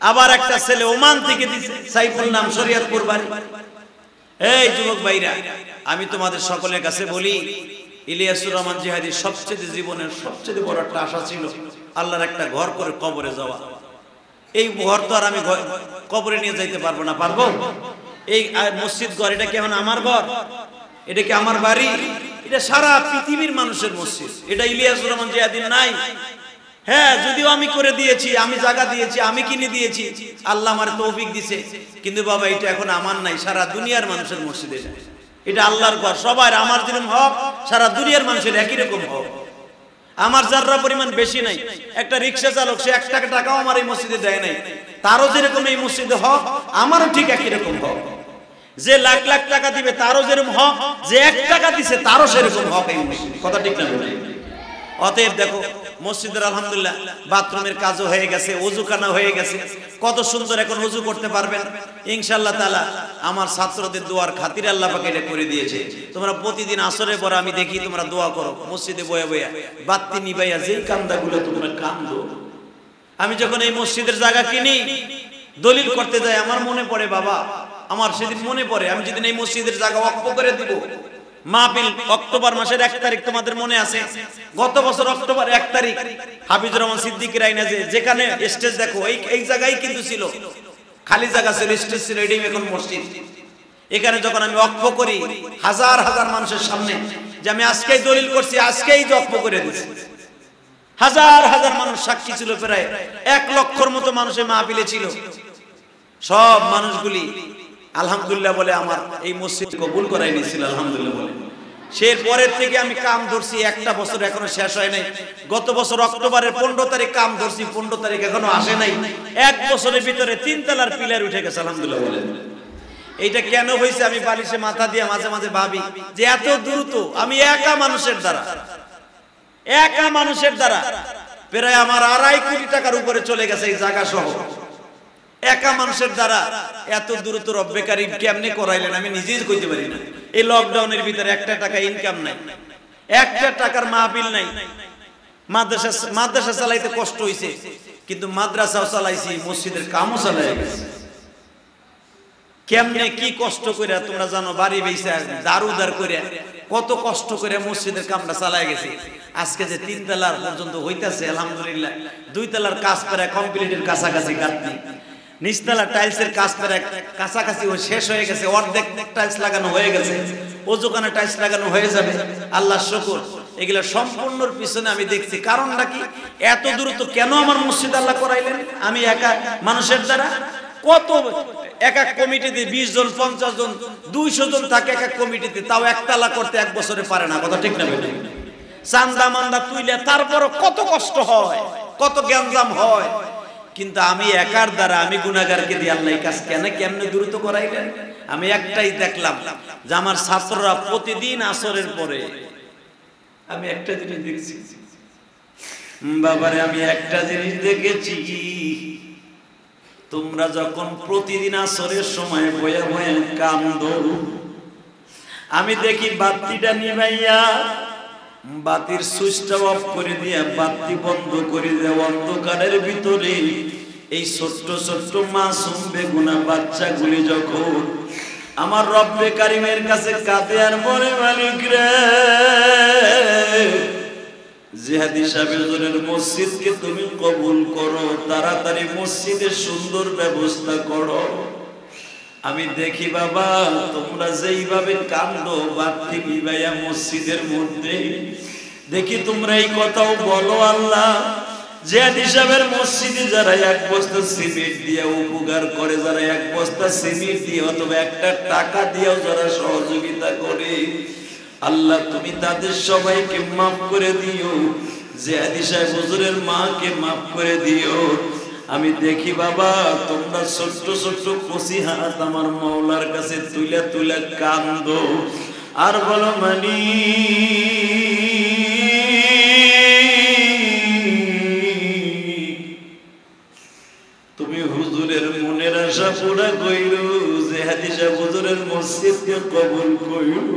আবার একটা ছেলে ওমান থেকে দিছে, সাইফুল নাম শরিয়তপুর বাড়ি। এই যুবক ভাইরা, আমি তোমাদের সকলের কাছে বলি, ইলিয়াসুর রহমান জিহাদি সবচেয়ে জীবনের সবচেয়ে বড় একটা আশা ছিল, আল্লাহর একটা ঘর করে কবরে যাওয়া। এই ঘর তো আর আমি কবরে নিয়ে যাইতে পারব না, পারব? এই মসজিদ ঘর, এটা কি এখন আমার ঘর? এটা কি আমার বাড়ি? এটা সারা পৃথিবীর মানুষের মসজিদ। এটা ইলিয়াস রহমান জিয়াদিন নাই। হ্যাঁ যদিও আমি করে দিয়েছি, আমি জায়গা দিয়েছি, আমি কিনে দিয়েছি, আল্লাহ আমার তৌফিক দিছে। কিন্তু বাবা, এটা এখন আমার নাই, সারা দুনিয়ার মানুষের মসজিদ এটা। এটা আল্লাহর ঘর, সবার, আমার যেরকম হক, সারা দুনিয়ার মানুষের একই রকম হক। আমার যাররা পরিমাণ বেশি নাই, একটা রিক্সা চালক, সে এক টাকা টাকাও আমার এই মসজিদে দেয় নাই। তারও যেরকম এই মসজিদে হক, আমারও ঠিক একই রকম হক। যে লাখ লাখ টাকা দিবে, তারও যেরকম হক, যে এক টাকা দিছে, তারও সেরকম হক এই কথা ঠিক না অতএব দেখো, মসজিদের আলহামদুলিল্লাহ, বাথরুমের কাজও হয়ে গেছে, অজুখানা হয়ে গেছে। কত সুন্দর এখন অজু করতে পারবেন। ইনশাআল্লাহ তাআলা আমার ছাত্রদের দোয়ার খাতিরে আল্লাহ পাক এটা করে দিয়েছে। তোমরা প্রতিদিন আসরের পর আমি দেখি, তোমরা দোয়া করো। মসজিদে বয়ে বয়ে বাত্তি নিবাইয়া যেই কান্দাগুলো তোমরা কান্দো। আমি যখন এই মসজিদের জায়গা কিনি, দলিল করতে যাই, আমার মনে পড়ে বাবা, আমার সেদিন মনে পড়ে, আমি যেদিন এই মসজিদের জায়গা অক্ষ করে দিব মাহফিল অক্টোবর মাসের এক তারিখ তোমাদের মনে আছে? গত বছর অক্টোবর এক তারিখ হাফিজুর রহমান সিদ্দিকের আইনা যে যেখানে স্টেজ দেখো, এই এই জায়গায় কিন্তু ছিল। খালি জায়গা ছিল, স্টেজ ছিল, এটাই এখন মসজিদ। এখানে যখন আমি অক্ষ করি, হাজার হাজার মানুষের সামনে যে আমি আজকেই দলিল করছি, আজকেই যে অক্ষ করে দিচ্ছি হাজার হাজার মানুষ সাক্ষী ছিল প্রায় এক লক্ষর মতো মানুষের মাহফিলে ছিল। সব মানুষগুলি আলহামদুলিল্লাহ বলে আমার এই মসজিদ কবুল করাই নিয়েছিল, আলহামদুলিল্লাহ বলে। সে পরের থেকে আমি কাম ধরছি, একটা বছর এখনও শেষ হয় নাই। গত বছর অক্টোবরের পনেরো তারিখ কাম ধরছি, পনেরো তারিখ এখনও আসে নাই। এক বছরের ভিতরে তিন তলার পিলার উঠে গেছে, আলহামদুলিল্লাহ বলে। এইটা কেন হয়েছে আমি বালিশে মাথা দিয়ে মাঝে মাঝে ভাবি যে এত দ্রুত আমি একা মানুষের দ্বারা, একা মানুষের দ্বারা প্রায় আমার আড়াই কোটি টাকার উপরে চলে গেছে এই জায়গা সহ একা মানুষের দ্বারা এত দ্রুত রব্বে কারিম কেমনে করাইলেন? আমি নিজেই কইতে পারি না। এই লকডাউনের ভিতরে একটা টাকা ইনকাম নাই। একটা টাকার মাহফিল নাই। মাদ্রাসা মাদ্রাসা চালাইতে কষ্ট হইছে, কিন্তু মাদ্রাসাও চালাইছি, মসজিদের কামও চালাই কেমনে কি কষ্ট করে তোমরা জানো, বাড়ি বেইছে দারু দার করে কত কষ্ট করে মসজিদের কামটা চালায় গেছে। আজকে যে তিন তলার পর্যন্ত হইতাছে, আলহামদুলিল্লাহ দুই তলার কাজ প্রায় কমপ্লিটের কাছাকাছি কাটনি নিচতলা টাইলসের কাজ প্রায় কাছাকাছি শেষ হয়ে গেছে, অর্ধেক টাইলস লাগানো হয়ে গেছে। ওজোকানে টাইলস লাগানো হয়ে যাবে। আল্লাহ শুকর। এগুলো সম্পূর্ণর পিছনে আমি দেখছি। কারণটা কি? এত দ্রুত কেন আমার মসজিদ আল্লাহ করাইলেন? আমি একা, মানুষের দ্বারা? কত এক এক কমিটিতে বিশ জন, পঞ্চাশ জন, দুইশো জন থাকে এক এক কমিটিতে। তাও একতলা করতে এক বছরে পারে না। কথা ঠিক না বেটা চান্দা মান্দা তুইলে তারপরও কত কষ্ট হয়, কত গ্যাঞ্জাম হয়। কিন্তু আমি একার দ্বারা আমি গুনাগারকে দিয়ে আল্লাহ কাজ কেন কেমনে দ্রুত করাইলেন? আমি একটাই দেখলাম যে আমার ছাত্ররা প্রতিদিন আসরের পরে, আমি একটা জিনিস দেখছি। বাবারে, আমি একটা জিনিস দেখেছি। তোমরা যখন প্রতিদিন আসরের সময় বয়ে বয়ে কান্দ, আমি দেখি বাতিটা নিভাইয়া বাতির সুইচটা অফ করে দিয়ে বাতি বন্ধ করে দেয় অন্ধকারের ভিতরে। এই ছোট্ট ছোট্ট মাসুম বেগুনা বাচ্চাগুলি যখন আমার রব্বে কারিমের কাছে কাঁদে আর মনে মালিক রে, জিহাদি সাহেবের মসজিদকে তুমি কবুল করো, তাড়াতাড়ি মসজিদের সুন্দর ব্যবস্থা করো। আমি দেখি বাবা, তোমরা যেইভাবে কান্দো, বাতি বিবাইয়া মসজিদের মধ্যে, দেখি তোমরা এই কথাও বলো আল্লাহ মসজিদে যারা এক বস্তা দিয়ে উপকার করে, যারা এক বস্তা একটা টাকা দিয়েও যারা সহযোগিতা করে, আল্লাহ তুমি তাদের সবাইকে মাফ করে দিও জিয়াদি সাহেব হুজুরের মাকে মাফ করে দিও। আমি দেখি বাবা, তোমরা ছোট্ট ছোট্ট কচি হাত আমার মাওলার কাছে তুলে তুলে কান্দ। আর বলো মানি, তুমি হুজুরের মনের আশা পুরা কইল যে হাদিসা হুজুরের মসজিদকে কবুল কইল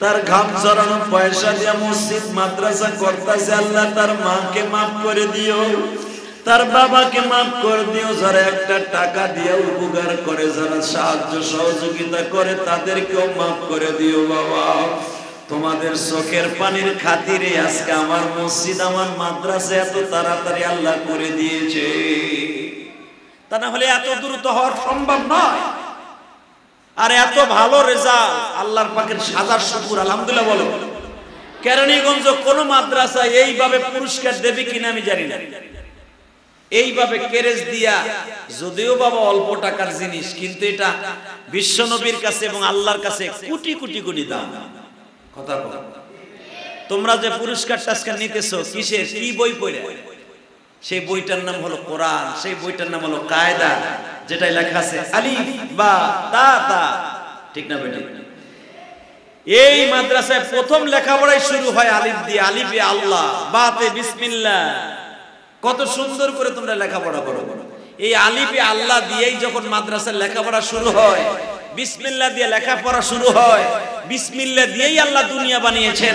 তার ঘাম জড়ানো পয়সা দিয়া মসজিদ মাদ্রাসা করতেছে, আল্লাহ তার মাকে মাফ করে দিও। তার বাবাকে মাফ করে দিও, যারা একটা টাকা দিয়ে উপকার করে, যারা সাহায্য সহযোগিতা করে, তাদেরকেও মাফ করে দিও বাবা। তোমাদের চোখের পানির খাতিরে আজকে আমার মসজিদ, আমার মাদ্রাসা এত তাড়াতাড়ি আল্লাহ করে দিয়েছে। তা না হলে এত দ্রুত হওয়ার সম্ভব নয়। আর এত ভালো রেজাল্ট আল্লাহর পাকের সাজার শুকুর, আলহামদুলিল্লাহ বলো। কেরানীগঞ্জ কোন মাদ্রাসা এইভাবে পুরস্কার দেবে কিনা আমি জানি না। এইভাবে কেরেজ দিয়া, যদিও বাবা অল্প টাকার জিনিস, কিন্তু এটা বিশ্বনবীর কাছে এবং আল্লাহর কাছে কোটি কোটি কোটি দাম। কথা বল তোমরা যে পুরস্কারটা আজকে নিতেছো, কিসের? কি বই পড়ে? সেই বইটার নাম হলো কোরআন, সেই বইটার নাম হলো কায়দা, যেটাই লেখা আছে, আলিফ, বা, তা তা। ঠিক না বেটি? এই মাদ্রাসায় প্রথম লেখাপড়াই শুরু হয় আলিফ দিয়ে, আলিফে আল্লাহ, বাতে বিসমিল্লাহ। কত সুন্দর করে তোমরা লেখাপড়া করো। এই আলিফে আল্লাহ দিয়েই যখন মাদ্রাসার লেখাপড়া শুরু হয় বিসমিল্লা দিয়ে লেখাপড়া শুরু হয় বিসমিল্লা দিয়েই আল্লাহ দুনিয়া বানিয়েছেন,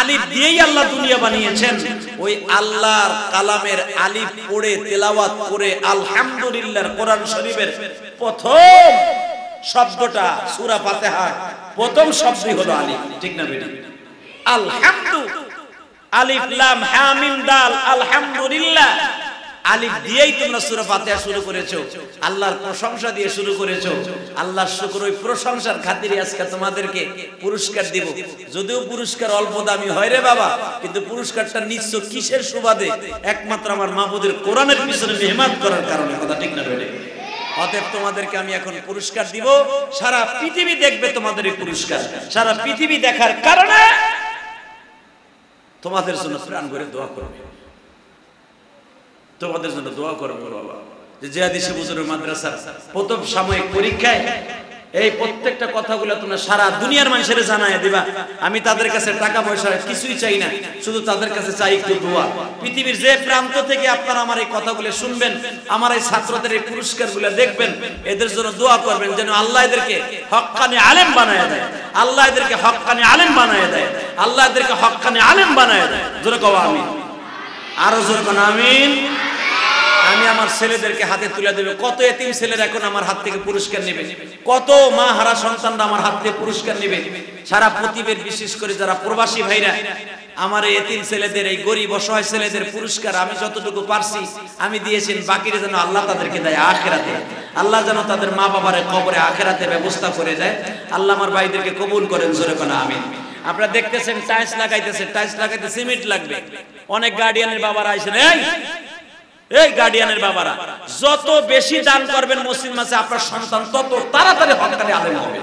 আলিফ দিয়েই আল্লাহ দুনিয়া বানিয়েছেন, ওই আল্লাহর কালামের আলিফ পড়ে, তেলাওয়াত করে, আলহামদুলিল্লাহর কোরআন শরীফের প্রথম শব্দটা সূরা ফাতিহা, প্রথম শব্দই হলো আলিফ, ঠিক না বেটি? আলহামদু আলিফ, লাম দাল, আলহামদুলিল্লাহ। আলিফ দিয়েই তোমরা ফাতিহা শুরু করেছ। আল্লাহর প্রশংসা দিয়ে শুরু করেছ। আল্লাহর শুকর ওই প্রশংসার খাতিরে আজকে তোমাদেরকে পুরস্কার দিব। যদিও পুরস্কার অল্প দামি হয় রে বাবা, কিন্তু পুরস্কারটা নিচ্ছ কিসের সুবাদে? একমাত্র আমার মাহবুদের কোরআনের পিছনে মেহমান করার কারণে, কথা ঠিক না বেড়ে অতএব তোমাদেরকে আমি এখন পুরস্কার দিব। সারা পৃথিবী দেখবে তোমাদের এই পুরস্কার। সারা পৃথিবী দেখার কারণে তোমাদের জন্য প্রাণ করে দোয়া করবে। তোমাদের জন্য দোয়া করব, বাবা। যে জিয়াদি শিবুজুরের মাদ্রাসার প্রথম সাময়িক পরীক্ষায় এই প্রত্যেকটা কথাগুলো তোমরা সারা দুনিয়ার মানুষের জানায় দিবা। আমি তাদের কাছে টাকা পয়সা কিছুই চাই না, শুধু তাদের কাছে চাই একটু দোয়া। পৃথিবীর যে প্রান্ত থেকে আপনারা আমার এই কথাগুলো শুনবেন, আমার এই ছাত্রদের এই পুরস্কারগুলো দেখবেন, এদের জন্য দোয়া করবেন যেন আল্লাহ এদেরকে হক্কানি আলেম বানায় দেয়। আল্লাহ এদেরকে হক্কানি আলেম বানায় দেয়। আল্লাহ এদেরকে হক্কানি আলেম বানায় দেয়। জোরে কবা আমিন। আরও জোরে আমিন। আমি আমার ছেলেদেরকে হাতে তুলে দেবে। কত এতিম ছেলেরা এখন আমার হাত থেকে পুরস্কার নেবে? কত মা হারা সন্তানরা আমার হাত থেকে পুরস্কার নেবে? সারা প্রতিবের বিশেষ করে যারা প্রবাসী ভাইরা, আমার এতিম ছেলেদের, এই গরিব অসহায় ছেলেদের পুরস্কার আমি যতটুকু পারছি, আমি দিয়েছেন, বাকিরা যেন আল্লাহ তাদেরকে দেয় আখেরাতে। আল্লাহ যেন তাদের মা বাবার কবরে আখেরাতে ব্যবস্থা করে দেয়। আল্লাহ আমার ভাইদেরকে কবুল করেন, জোরে কোনা আমি আপনারা দেখতেছেন, টাইলস লাগাইতেছে, টাইলস লাগাইতে সিমেন্ট লাগবে। অনেক গার্ডিয়ানের বাবারা আইসেন, এই এই গার্ডিয়ানের বাবারা, যত বেশি দান করবেন মসজিদ মাসে আপনার সন্তান, তত তাড়াতাড়ি হকানি আলেম হবে।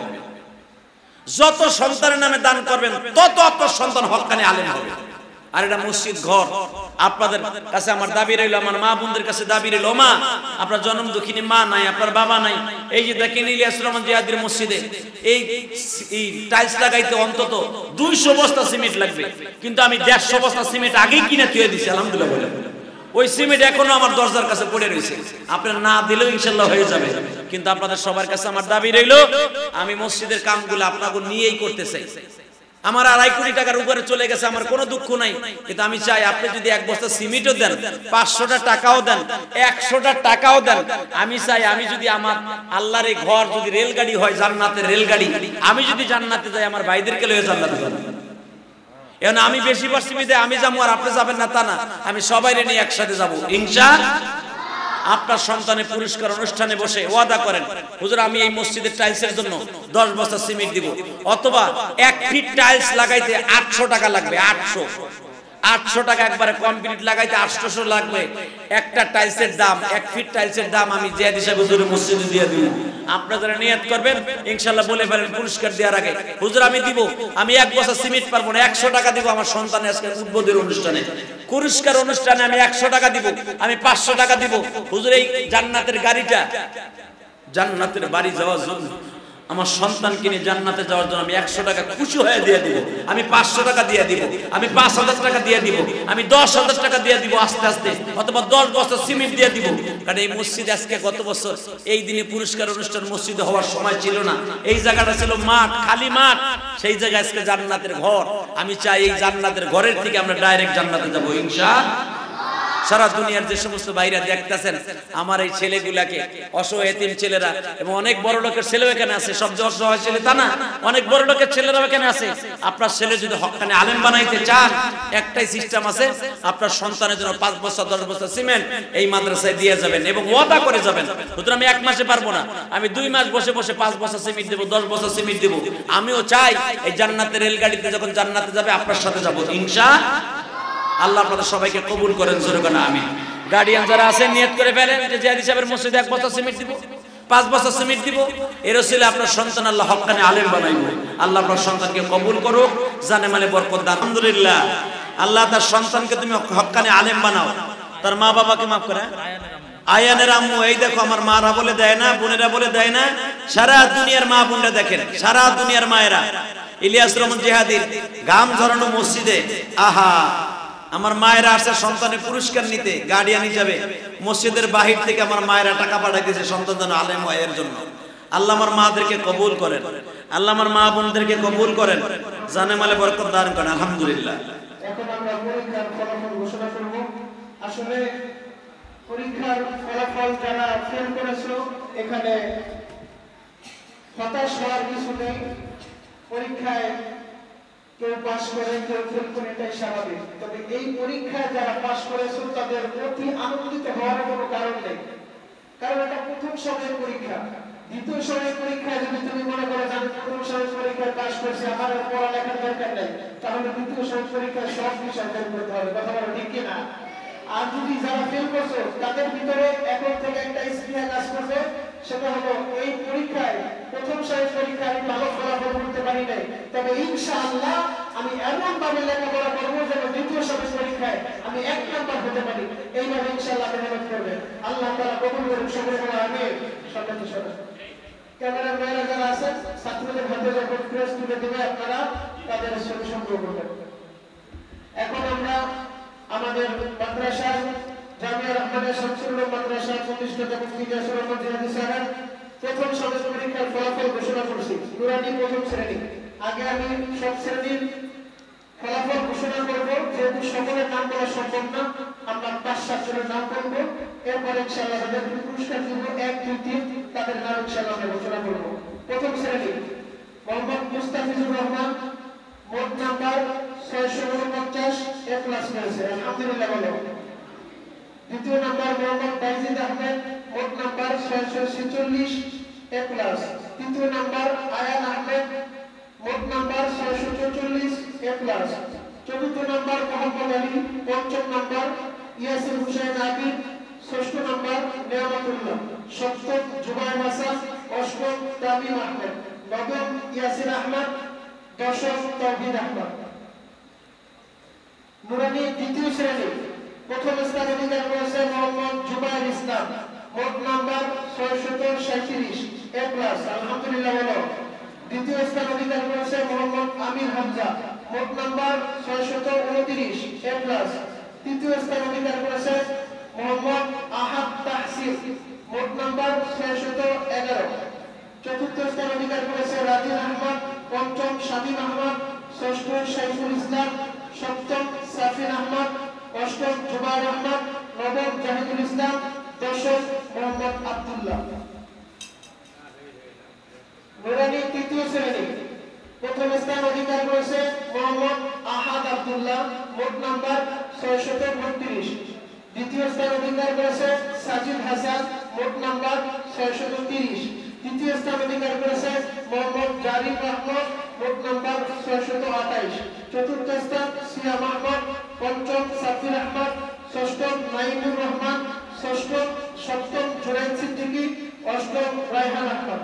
যত সন্তানের নামে দান করবেন, তত আপনার সন্তান হকানি আলেম হবে। আর এটা মসজিদ ঘর। আপনাদের কাছে আমার দাবি রইল, আমার মা বোনদের কাছে দাবি রইল মা আপনার জন্ম দুঃখিনী, মা নাই, আপনার বাবা নাই। এই যে দেখেন ইলিয়াস রহমান জিয়াদির মসজিদে, এই টাইলস লাগাইতে অন্তত দুইশো বস্তা সিমেন্ট লাগবে। কিন্তু আমি দেড়শো বস্তা সিমেন্ট আগেই কিনে থুয়ে দিছি, আলহামদুলিল্লাহ বলে ওই সিমেন্ট এখনও আমার দরজার কাছে পড়ে রয়েছে। আপনার না দিলেও ইনশাল্লাহ হয়ে যাবে। কিন্তু আপনাদের সবার কাছে আমার দাবি রইল, আমি মসজিদের কামগুলো আপনাকে নিয়েই করতে চাই। আমার আড়াই কোটি টাকার উপরে চলে গেছে, আমার কোনো দুঃখ নাই। কিন্তু আমি চাই আপনি যদি এক বস্তা সিমেন্টও দেন, পাঁচশোটা টাকাও দেন, একশোটা টাকাও দেন, আমি চাই আমি যদি আমার আল্লাহর ঘর যদি রেলগাড়ি হয়, জান্নাতের রেলগাড়ি, আমি যদি জান্নাতে যাই, আমার ভাইদেরকে লয়ে জান্নাতে যাব এখন আমি বেশি পারছি বিদে আমি যাব আর আপনি যাবেন না, তা না। আমি সবাই নিয়ে একসাথে যাব। ইনশা আপনার সন্তানের পুরস্কার অনুষ্ঠানে বসে ওয়াদা করেন, হুজুর, আমি এই মসজিদের টাইলসের জন্য দশ বস্তা সিমেন্ট দিব। অথবা এক ফিট টাইলস লাগাইতে আটশো টাকা লাগবে, আটশো। আটশো টাকা একবারে কমপ্লিট লাগাইতে আটশোশো লাগবে। একটা টাইলসের দাম, এক ফিট টাইলসের দাম আমি জিয়াদ হিসাবে হুজুরের মসজিদে দিয়ে দিব আপনারা যারা নিয়ত করবেন ইনশাল্লাহ বলে ফেলেন পুরস্কার দেওয়ার আগে, হুজুর, আমি দিব, আমি এক বছর সিমেন্ট পারব না, একশো টাকা দিব আমার সন্তানের আজকে উদ্বোধনের অনুষ্ঠানে। পুরস্কার অনুষ্ঠানে আমি একশো টাকা দিব, আমি পাঁচশো টাকা দিব। হুজুর, এই জান্নাতের গাড়িটা, জান্নাতের বাড়ি যাওয়ার জন্য আমার সন্তানকে নিয়ে জান্নাতে যাওয়ার জন্য আমি একশো টাকা খুশি হয়ে দিয়ে দিব। আমি পাঁচশো টাকা দিয়ে দিব। আমি পাঁচ হাজার টাকা দিয়ে দিব। আমি দশ হাজার টাকা দিয়ে দিব আস্তে আস্তে। অথবা দশ বছর সিমেন্ট দিয়ে দিব। কারণ এই মসজিদ আজকে গত বছর এই দিনে পুরস্কার অনুষ্ঠান মসজিদে হওয়ার সময় ছিল না। এই জায়গাটা ছিল মাঠ, খালি মাঠ। সেই জায়গায় আজকে জান্নাতের ঘর। আমি চাই এই জান্নাতের ঘরের থেকে আমরা ডাইরেক্ট জান্নাতে যাব, ইনশা সারা দুনিয়ার যে সমস্ত বাইরা দেখতেছেন, আমার এই ছেলেগুলাকে অসহায় এতিম ছেলেরা, এবং অনেক বড় লোকের ছেলেও এখানে আছে, সব যে অসহায় ছেলে তা না, অনেক বড় লোকের ছেলেরাও এখানে আছে। আপনার ছেলে যদি হকানে আলেম বানাইতে চান, একটাই সিস্টেম আছে, আপনার সন্তানের জন্য পাঁচ বছর, দশ বছর সিমেন্ট এই মাদ্রাসায় দিয়ে যাবেন এবং ওয়াদা করে যাবেন। সুতরাং আমি এক মাসে পারব না, আমি দুই মাস বসে বসে পাঁচ বছর সিমেন্ট দেবো, দশ বছর সিমেন্ট দেবো। আমিও চাই, এই জান্নাতের রেলগাড়িতে যখন জান্নাতে যাবে, আপনার সাথে যাব, ইনশা আল্লাহ আপনাদের সবাইকে কবুল করেন জোরগানা আমি গার্ডিয়ান যারা আছেন, নিয়ত করে ফেলেন যে জিয়াদি সাহেবের মসজিদে এক বছর সিমেন্ট দিব, পাঁচ বছর সিমেন্ট দিব, এর ছিল আপনার সন্তান আল্লাহ হকানে আলেম বানাইব। আল্লাহ আপনার সন্তানকে কবুল করুক, জানে মানে বরকত দান। আলহামদুলিল্লাহ। আল্লাহ তার সন্তানকে তুমি হকানে আলেম বানাও। তার মা বাবাকে মাফ করে। আয়ানের আম্মু, এই দেখো, আমার মারা বলে দেয় না, বোনেরা বলে দেয় না, সারা দুনিয়ার মা বোনরা দেখেন, সারা দুনিয়ার মায়েরা। ইলিয়াস রহমান জেহাদির গাম ঝরানো মসজিদে, আহা আমার মায়েরা আসছে সন্তানের পুরস্কার নিতে গার্ডিয়ান হিসাবে। মসজিদের বাহির থেকে আমার মায়েরা টাকা পাঠাইতেছে, সন্তান যেন আলেম হয় এর জন্য। আল্লাহ আমার মাদেরকে কবুল করেন। আল্লাহ আমার মা বোনদেরকে কবুল করেন। জানে মালে বরকত দান করেন, আলহামদুলিল্লাহ। পরীক্ষায় কেউ পাশ করে, কেউ ফেল করে, এটাই স্বাভাবিক। তবে এই পরীক্ষায় যারা পাশ করেছেন, তাদের অতি আনন্দিত হওয়ার কোনো কারণ নেই। কারণ এটা প্রথম সময়ের পরীক্ষা। দ্বিতীয় সময়ের পরীক্ষায় যদি তুমি মনে করো যে আমি প্রথম সময়ের পরীক্ষায় পাশ করছি, আমার পড়ালেখার দরকার নেই, তাহলে দ্বিতীয় সময়ের পরীক্ষায় সব বিষয় বের করতে হবে। কথা ঠিক কিনা? আর যদি যারা ফেল করছ, তাদের ভিতরে এখন থেকে একটা স্পৃহা কাজ করবে সেটা হলো এই পরীক্ষায়, প্রথম সাহেব পরীক্ষায় আমি ভালো ফলাফল করতে পারি নাই। তবে ইনশাআল্লাহ আমি এমন ভাবে লেখাপড়া করব যেন দ্বিতীয় সাহেব পরীক্ষায় আমি এক নাম্বার হতে পারি। এইভাবে ইনশাআল্লাহ মেহনত করবে আল্লাহ তাআলা কবুল করুন। সকলে বলে আমি সবাই ক্যামেরা মেয়েরা যারা আছেন, ছাত্রদের হাতে যখন প্রেস তুলে দেবে আপনারা, তাদের সাথে সংগ্রহ করবেন। এখন আমরা আমাদের মাদ্রাসা, জামিয়া রহমানের শামসুল্লাহ মাদ্রাসা প্রতিষ্ঠাতা মুফতি জাসুর রহমান জিহাদি সাহেব প্রথম সমাজ পরীক্ষার ফলাফল ঘোষণা করছি। নুরানি প্রথম শ্রেণি। আগে আমি সব শ্রেণির ফলাফল ঘোষণা করব, যেহেতু সকলের নাম বলা সম্ভব না, আমরা পাঁচ সাত সাতজনের নাম করব। এরপর ইনশাআল্লাহ তাদের পুরস্কার দিব, এক, দুই, তিন, তাদের নাম ইনশাআল্লাহ আমরা ঘোষণা করব। প্রথম শ্রেণি, মোহাম্মদ মুস্তাফিজুর রহমান, মোট নাম্বার ছয়শো উনপঞ্চাশ এ প্লাস পেয়েছে আলহামদুলিল্লাহ বলো দ্বিতীয় নাম্বার মোহাম্মদ বাইজিদ আহমেদ, মোট নাম্বার ছয়শো ছেচল্লিশ এ প্লাস তৃতীয় নাম্বার আয়ান আহমেদ, মোট নাম্বার ছয়শো চৌচল্লিশ এ প্লাস চতুর্থ নাম্বার মোহাম্মদ আলী, পঞ্চম নাম্বার ইয়াসির হুসেন আবিদ, ষষ্ঠ নাম্বার নিয়ামতুল্লাহ। সপ্তম জুবাইর হাসান, অষ্টম তামিম আহমেদ। নবম ইয়াসির দশম তৌহিদ আহমদ। নুরানি দ্বিতীয় শ্রেণি, প্রথম স্থান অধিকার করেছে মোহাম্মদ জুবাইর ইসলাম। মোট নাম্বার ছয়শত সাঁত্রিশ এ প্লাস আলহামদুলিল্লাহ বলো দ্বিতীয় স্থান অধিকার করেছে মোহাম্মদ আমির হামজা। মোট নাম্বার ছয়শত উনত্রিশ এ প্লাস তৃতীয় স্থান অধিকার করেছে মোহাম্মদ আহাদ তাহসিন। মোট নাম্বার ছয়শত এগারো। চতুর্থ স্থান অধিকার করেছে রাজিন আহমদ, পঞ্চম শামীম আহমদ, ষষ্ঠ সাইফুল ইসলাম সপ্তম সাফিন আহমদ, অষ্টম জুবাইর আহমদ, নবম জাহিদুল ইসলাম, দশম মোহাম্মদ আব্দুল্লাহ। নুরানি তৃতীয় শ্রেণি, প্রথম স্থান অধিকার করেছে মোহাম্মদ আহাদ আব্দুল্লাহ, মোট নাম্বার ছয়শত বত্রিশ। দ্বিতীয় স্থান অধিকার করেছে সাজিদ হাসান, মোট নাম্বার ছয়শত তিরিশ। তৃতীয় স্থান অধিকার করেছে মোহাম্মদ জারিফ আহমদ, মোট নাম্বার ছয়শত আঠাইশ। চতুর্থ স্থান সিয়াম আহমদ পঞ্চম সাফির আহমদ ষষ্ঠম নাইমুর রহমান ষষ্ঠম সপ্তম জুনাইদ সিদ্দিকী অষ্টম রায়হান আহমদ।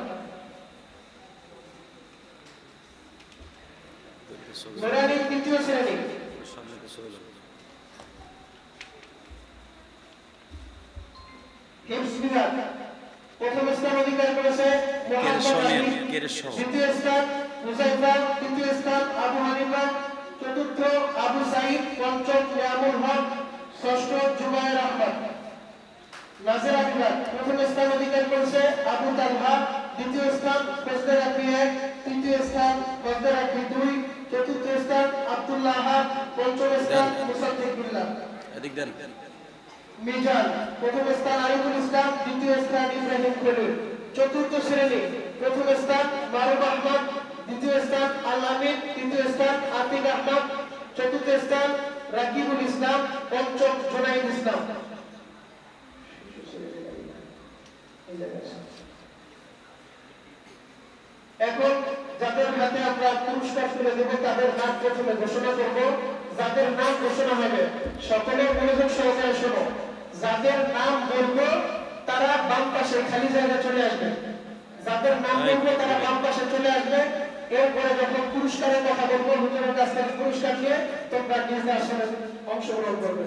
নুরানি তৃতীয় শ্রেণি। হিফজ বিভাগ প্রথম স্থান অধিকার করেছে মোহাম্মদ শোনেন, আলী কেরে শোন। দ্বিতীয় স্থান মুজাইফা তৃতীয় স্থান আবু হানিফা চতুর্থ আবু সাইদ পঞ্চম নিয়ামুল হক ষষ্ঠ জুবায়ের আহমদ। নাজেরা বিভাগ প্রথম স্থান অধিকার করছে আবু তালহা দ্বিতীয় স্থান ফজদের আকবি এক তৃতীয় স্থান ফজদের আকবি দুই চতুর্থ স্থান আব্দুল্লাহ আহাদ পঞ্চম স্থান মুসাদ্দিক বিল্লাহ। এদিক দেন। মিজান প্রথম স্থান আরিফুল ইসলাম দ্বিতীয় স্থান ইব্রাহিম খলিল। চতুর্থ শ্রেণি প্রথম স্থান মারুফ আহমদ দ্বিতীয় স্থান আল তৃতীয় স্থান আতিক আহমদ, চতুর্থ স্থান রাকিবুল ইসলাম, পঞ্চম জুনাইদ ইসলাম। এখন যাদের হাতে আমরা পুরস্কার তুলে দেব, তাদের নাম প্রথমে ঘোষণা করব। যাদের নাম ঘোষণা হবে, সকলে মনোযোগ সহকারে শোনো। যাদের নাম বলব, তারা বাম পাশে খালি জায়গা চলে আসবে। যাদের নাম বলব, তারা বাম পাশে চলে আসবে। পুরস্কারের কথা বলব হুজুরের কাছ থেকে পুরস্কার নিয়ে তোমরা নিজে আসলে অংশগ্রহণ করবে।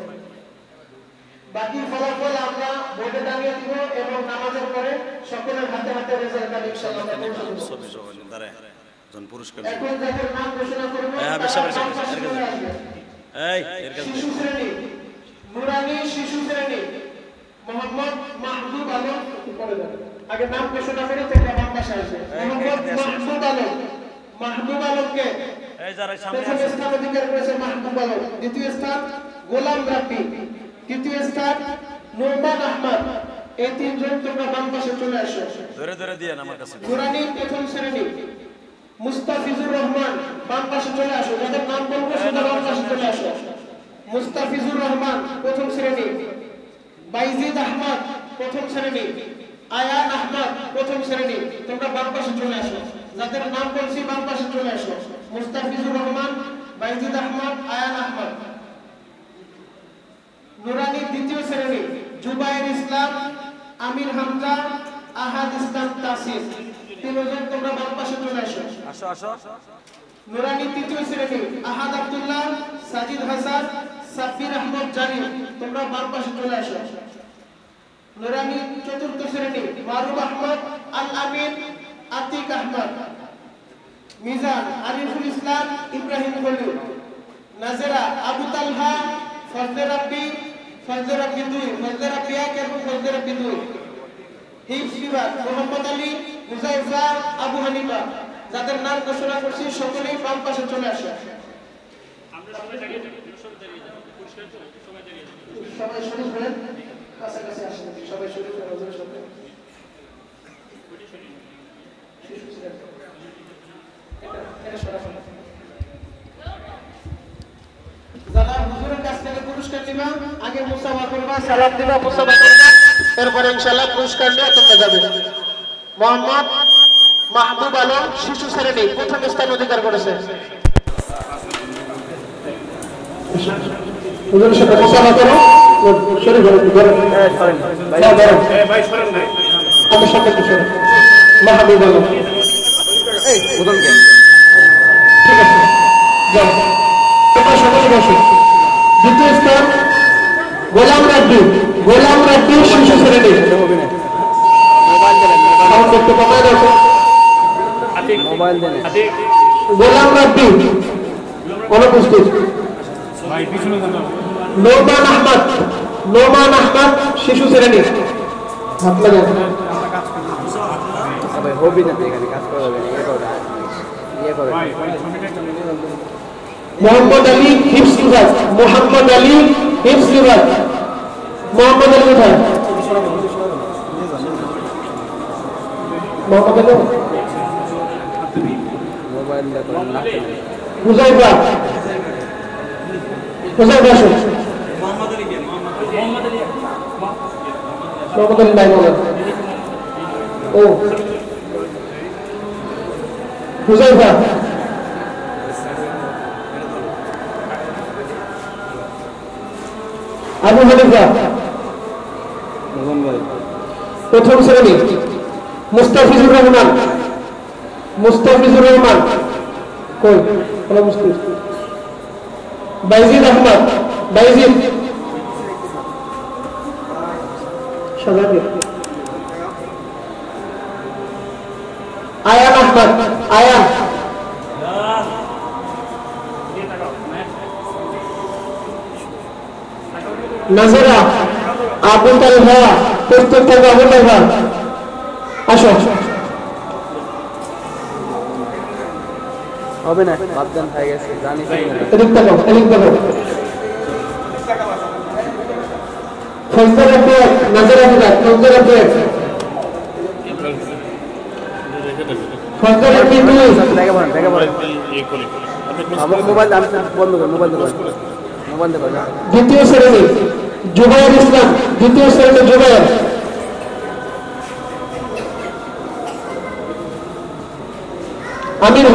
বাকি ফলাফল আমরা বোর্ডে দাঁড়িয়ে দিব এবং নামাজের পরে সকলের হাতে হাতে রেজাল্ট আমি ইনশাআল্লাহ পৌঁছে দেব। ছবি সবাই দাঁড়ায় জন পুরস্কার এখন যাদের নাম ঘোষণা করব হ্যাঁ, বেশ, বেশ। এই এর কাছে। শিশু শ্রেণি নুরানি শিশু শ্রেণি মোহাম্মদ মাহমুদ আলম যাবে। আগে নাম ঘোষণা করে তোমরা বাম পাশে আসবে। মোহাম্মদ মাহমুদ আলম। মাহমুদ আলমকে প্রথম স্থান অধিকার করেছে মাহবুব আলম দ্বিতীয় স্থান গোলাম রাব্বি। তৃতীয় স্থান নোমান আহমদ। এই তিনজন তোমরা বাম পাশে চলে আসো। ধরে ধরে দিয়ে আমার কাছে নুরানি প্রথম শ্রেণি মুস্তাফিজুর রহমান বাম পাশে চলে আসো। যাদের নাম বলব সেটা বাম পাশে চলে আসো। মুস্তাফিজুর রহমান প্রথম শ্রেণি। বাইজিদ আহমদ প্রথম শ্রেণি। আয়ান আহমদ প্রথম শ্রেণি। তোমরা বাম পাশে চলে আসো। যাদের নাম বলছি বাম পাশে চলে আসো। মুস্তাফিজুর রহমান বাইজিদ আহমদ আয়ান আহমদ। নুরানি দ্বিতীয় শ্রেণি জুবাইর ইসলাম আমির হামজা আহাদ ইসলাম তাসির। তিনজন তোমরা বাম পাশে চলে আসো। আসো আসো। নুরানি তৃতীয় শ্রেণি আহাদ আব্দুল্লাহ সাজিদ হাসান সাব্বির আহমদ জানি। তোমরা বাম পাশে চলে আসো। নুরানি চতুর্থ শ্রেণি মারুফ আহমদ আল আমিন আতিক আহমদ। মিজান আরিফুল ইসলাম ইব্রাহিম খলিল। নাজেরা আবু তালহা ফজলে রাব্বি ফজলে রাব্বি দুই ফজলে রাব্বি এক এবং ফজলে রাব্বি দুই। হিফজ বিভাগ মোহাম্মদ আলী মুজাইফা আবু হানিফা। যাদের নাম ঘোষণা করছি সকলেই বাম পাশে চলে আসে। সবাই কাছাকাছি আসেন সবাই হলেন। যারা হুজুরের কাছ থেকে পুরস্কার নিবা আগে মুসাফা করবা সালাম দিবা মুসাফা করবা এরপরে ইনশাআল্লাহ পুরস্কার নিয়ে তোমরা যাবে। মোহাম্মদ মাহবুব আলম শিশু শ্রেণি প্রথম স্থান অধিকার করেছে। হুজুরের সাথে মুসাফা করো। শরীর ধরো ধরো না, ধরো। আমার সাথে। মাহবুব আলম। ঠিক আছে যাও। তোমরা সবাই বসো। দ্বিতীয় স্থান গোলাম রাব্বি। গোলাম রাব্বি শিশু শ্রেণি সাউন্ড একটু কমায় রাখো গোলাম রাব্বি অনুপস্থিত নোমান আহমদ। নোমান আহমদ শিশু শ্রেণি হাত হবি না এখানে কাজ করা যাবে ইয়ে করে। ইয়ে করে। মোহাম্মদ আলী হিফস বিভাগ মোহাম্মদ আলী হিফস বিভাগ মোহাম্মদ আলী কোথায়? মোহাম্মদ আলী? মোবাইল মোহাম্মদ আলী মোহাম্মদ আলী। মোহাম্মদ আলী নাই বলেন। ও। हुजैफा আবু হানিফা প্রথম শ্রেণী মুস্তাফিজুর রহমান মুস্তাফিজুর রহমান কই বলো মুস্তিফ বাইজিদ আহমদ বাইজিদ সাজাকে নাজেরা আবু তালহা প্রস্তুত থাকবে আবু তালহা আসো। হবে না বাদ দেন হয়ে গেছে জানি। এদিক তাকাও এদিক ফজদার নাজের ফজদার ফজদার দেখে বলেন দেখে বলেন আমার মোবাইল আমি বন্ধ কর মোবাইল দেখো মোবাইল দেখো দ্বিতীয় শ্রেণি জুবাইর ইসলাম দ্বিতীয় শ্রেণি জুবাইর আমির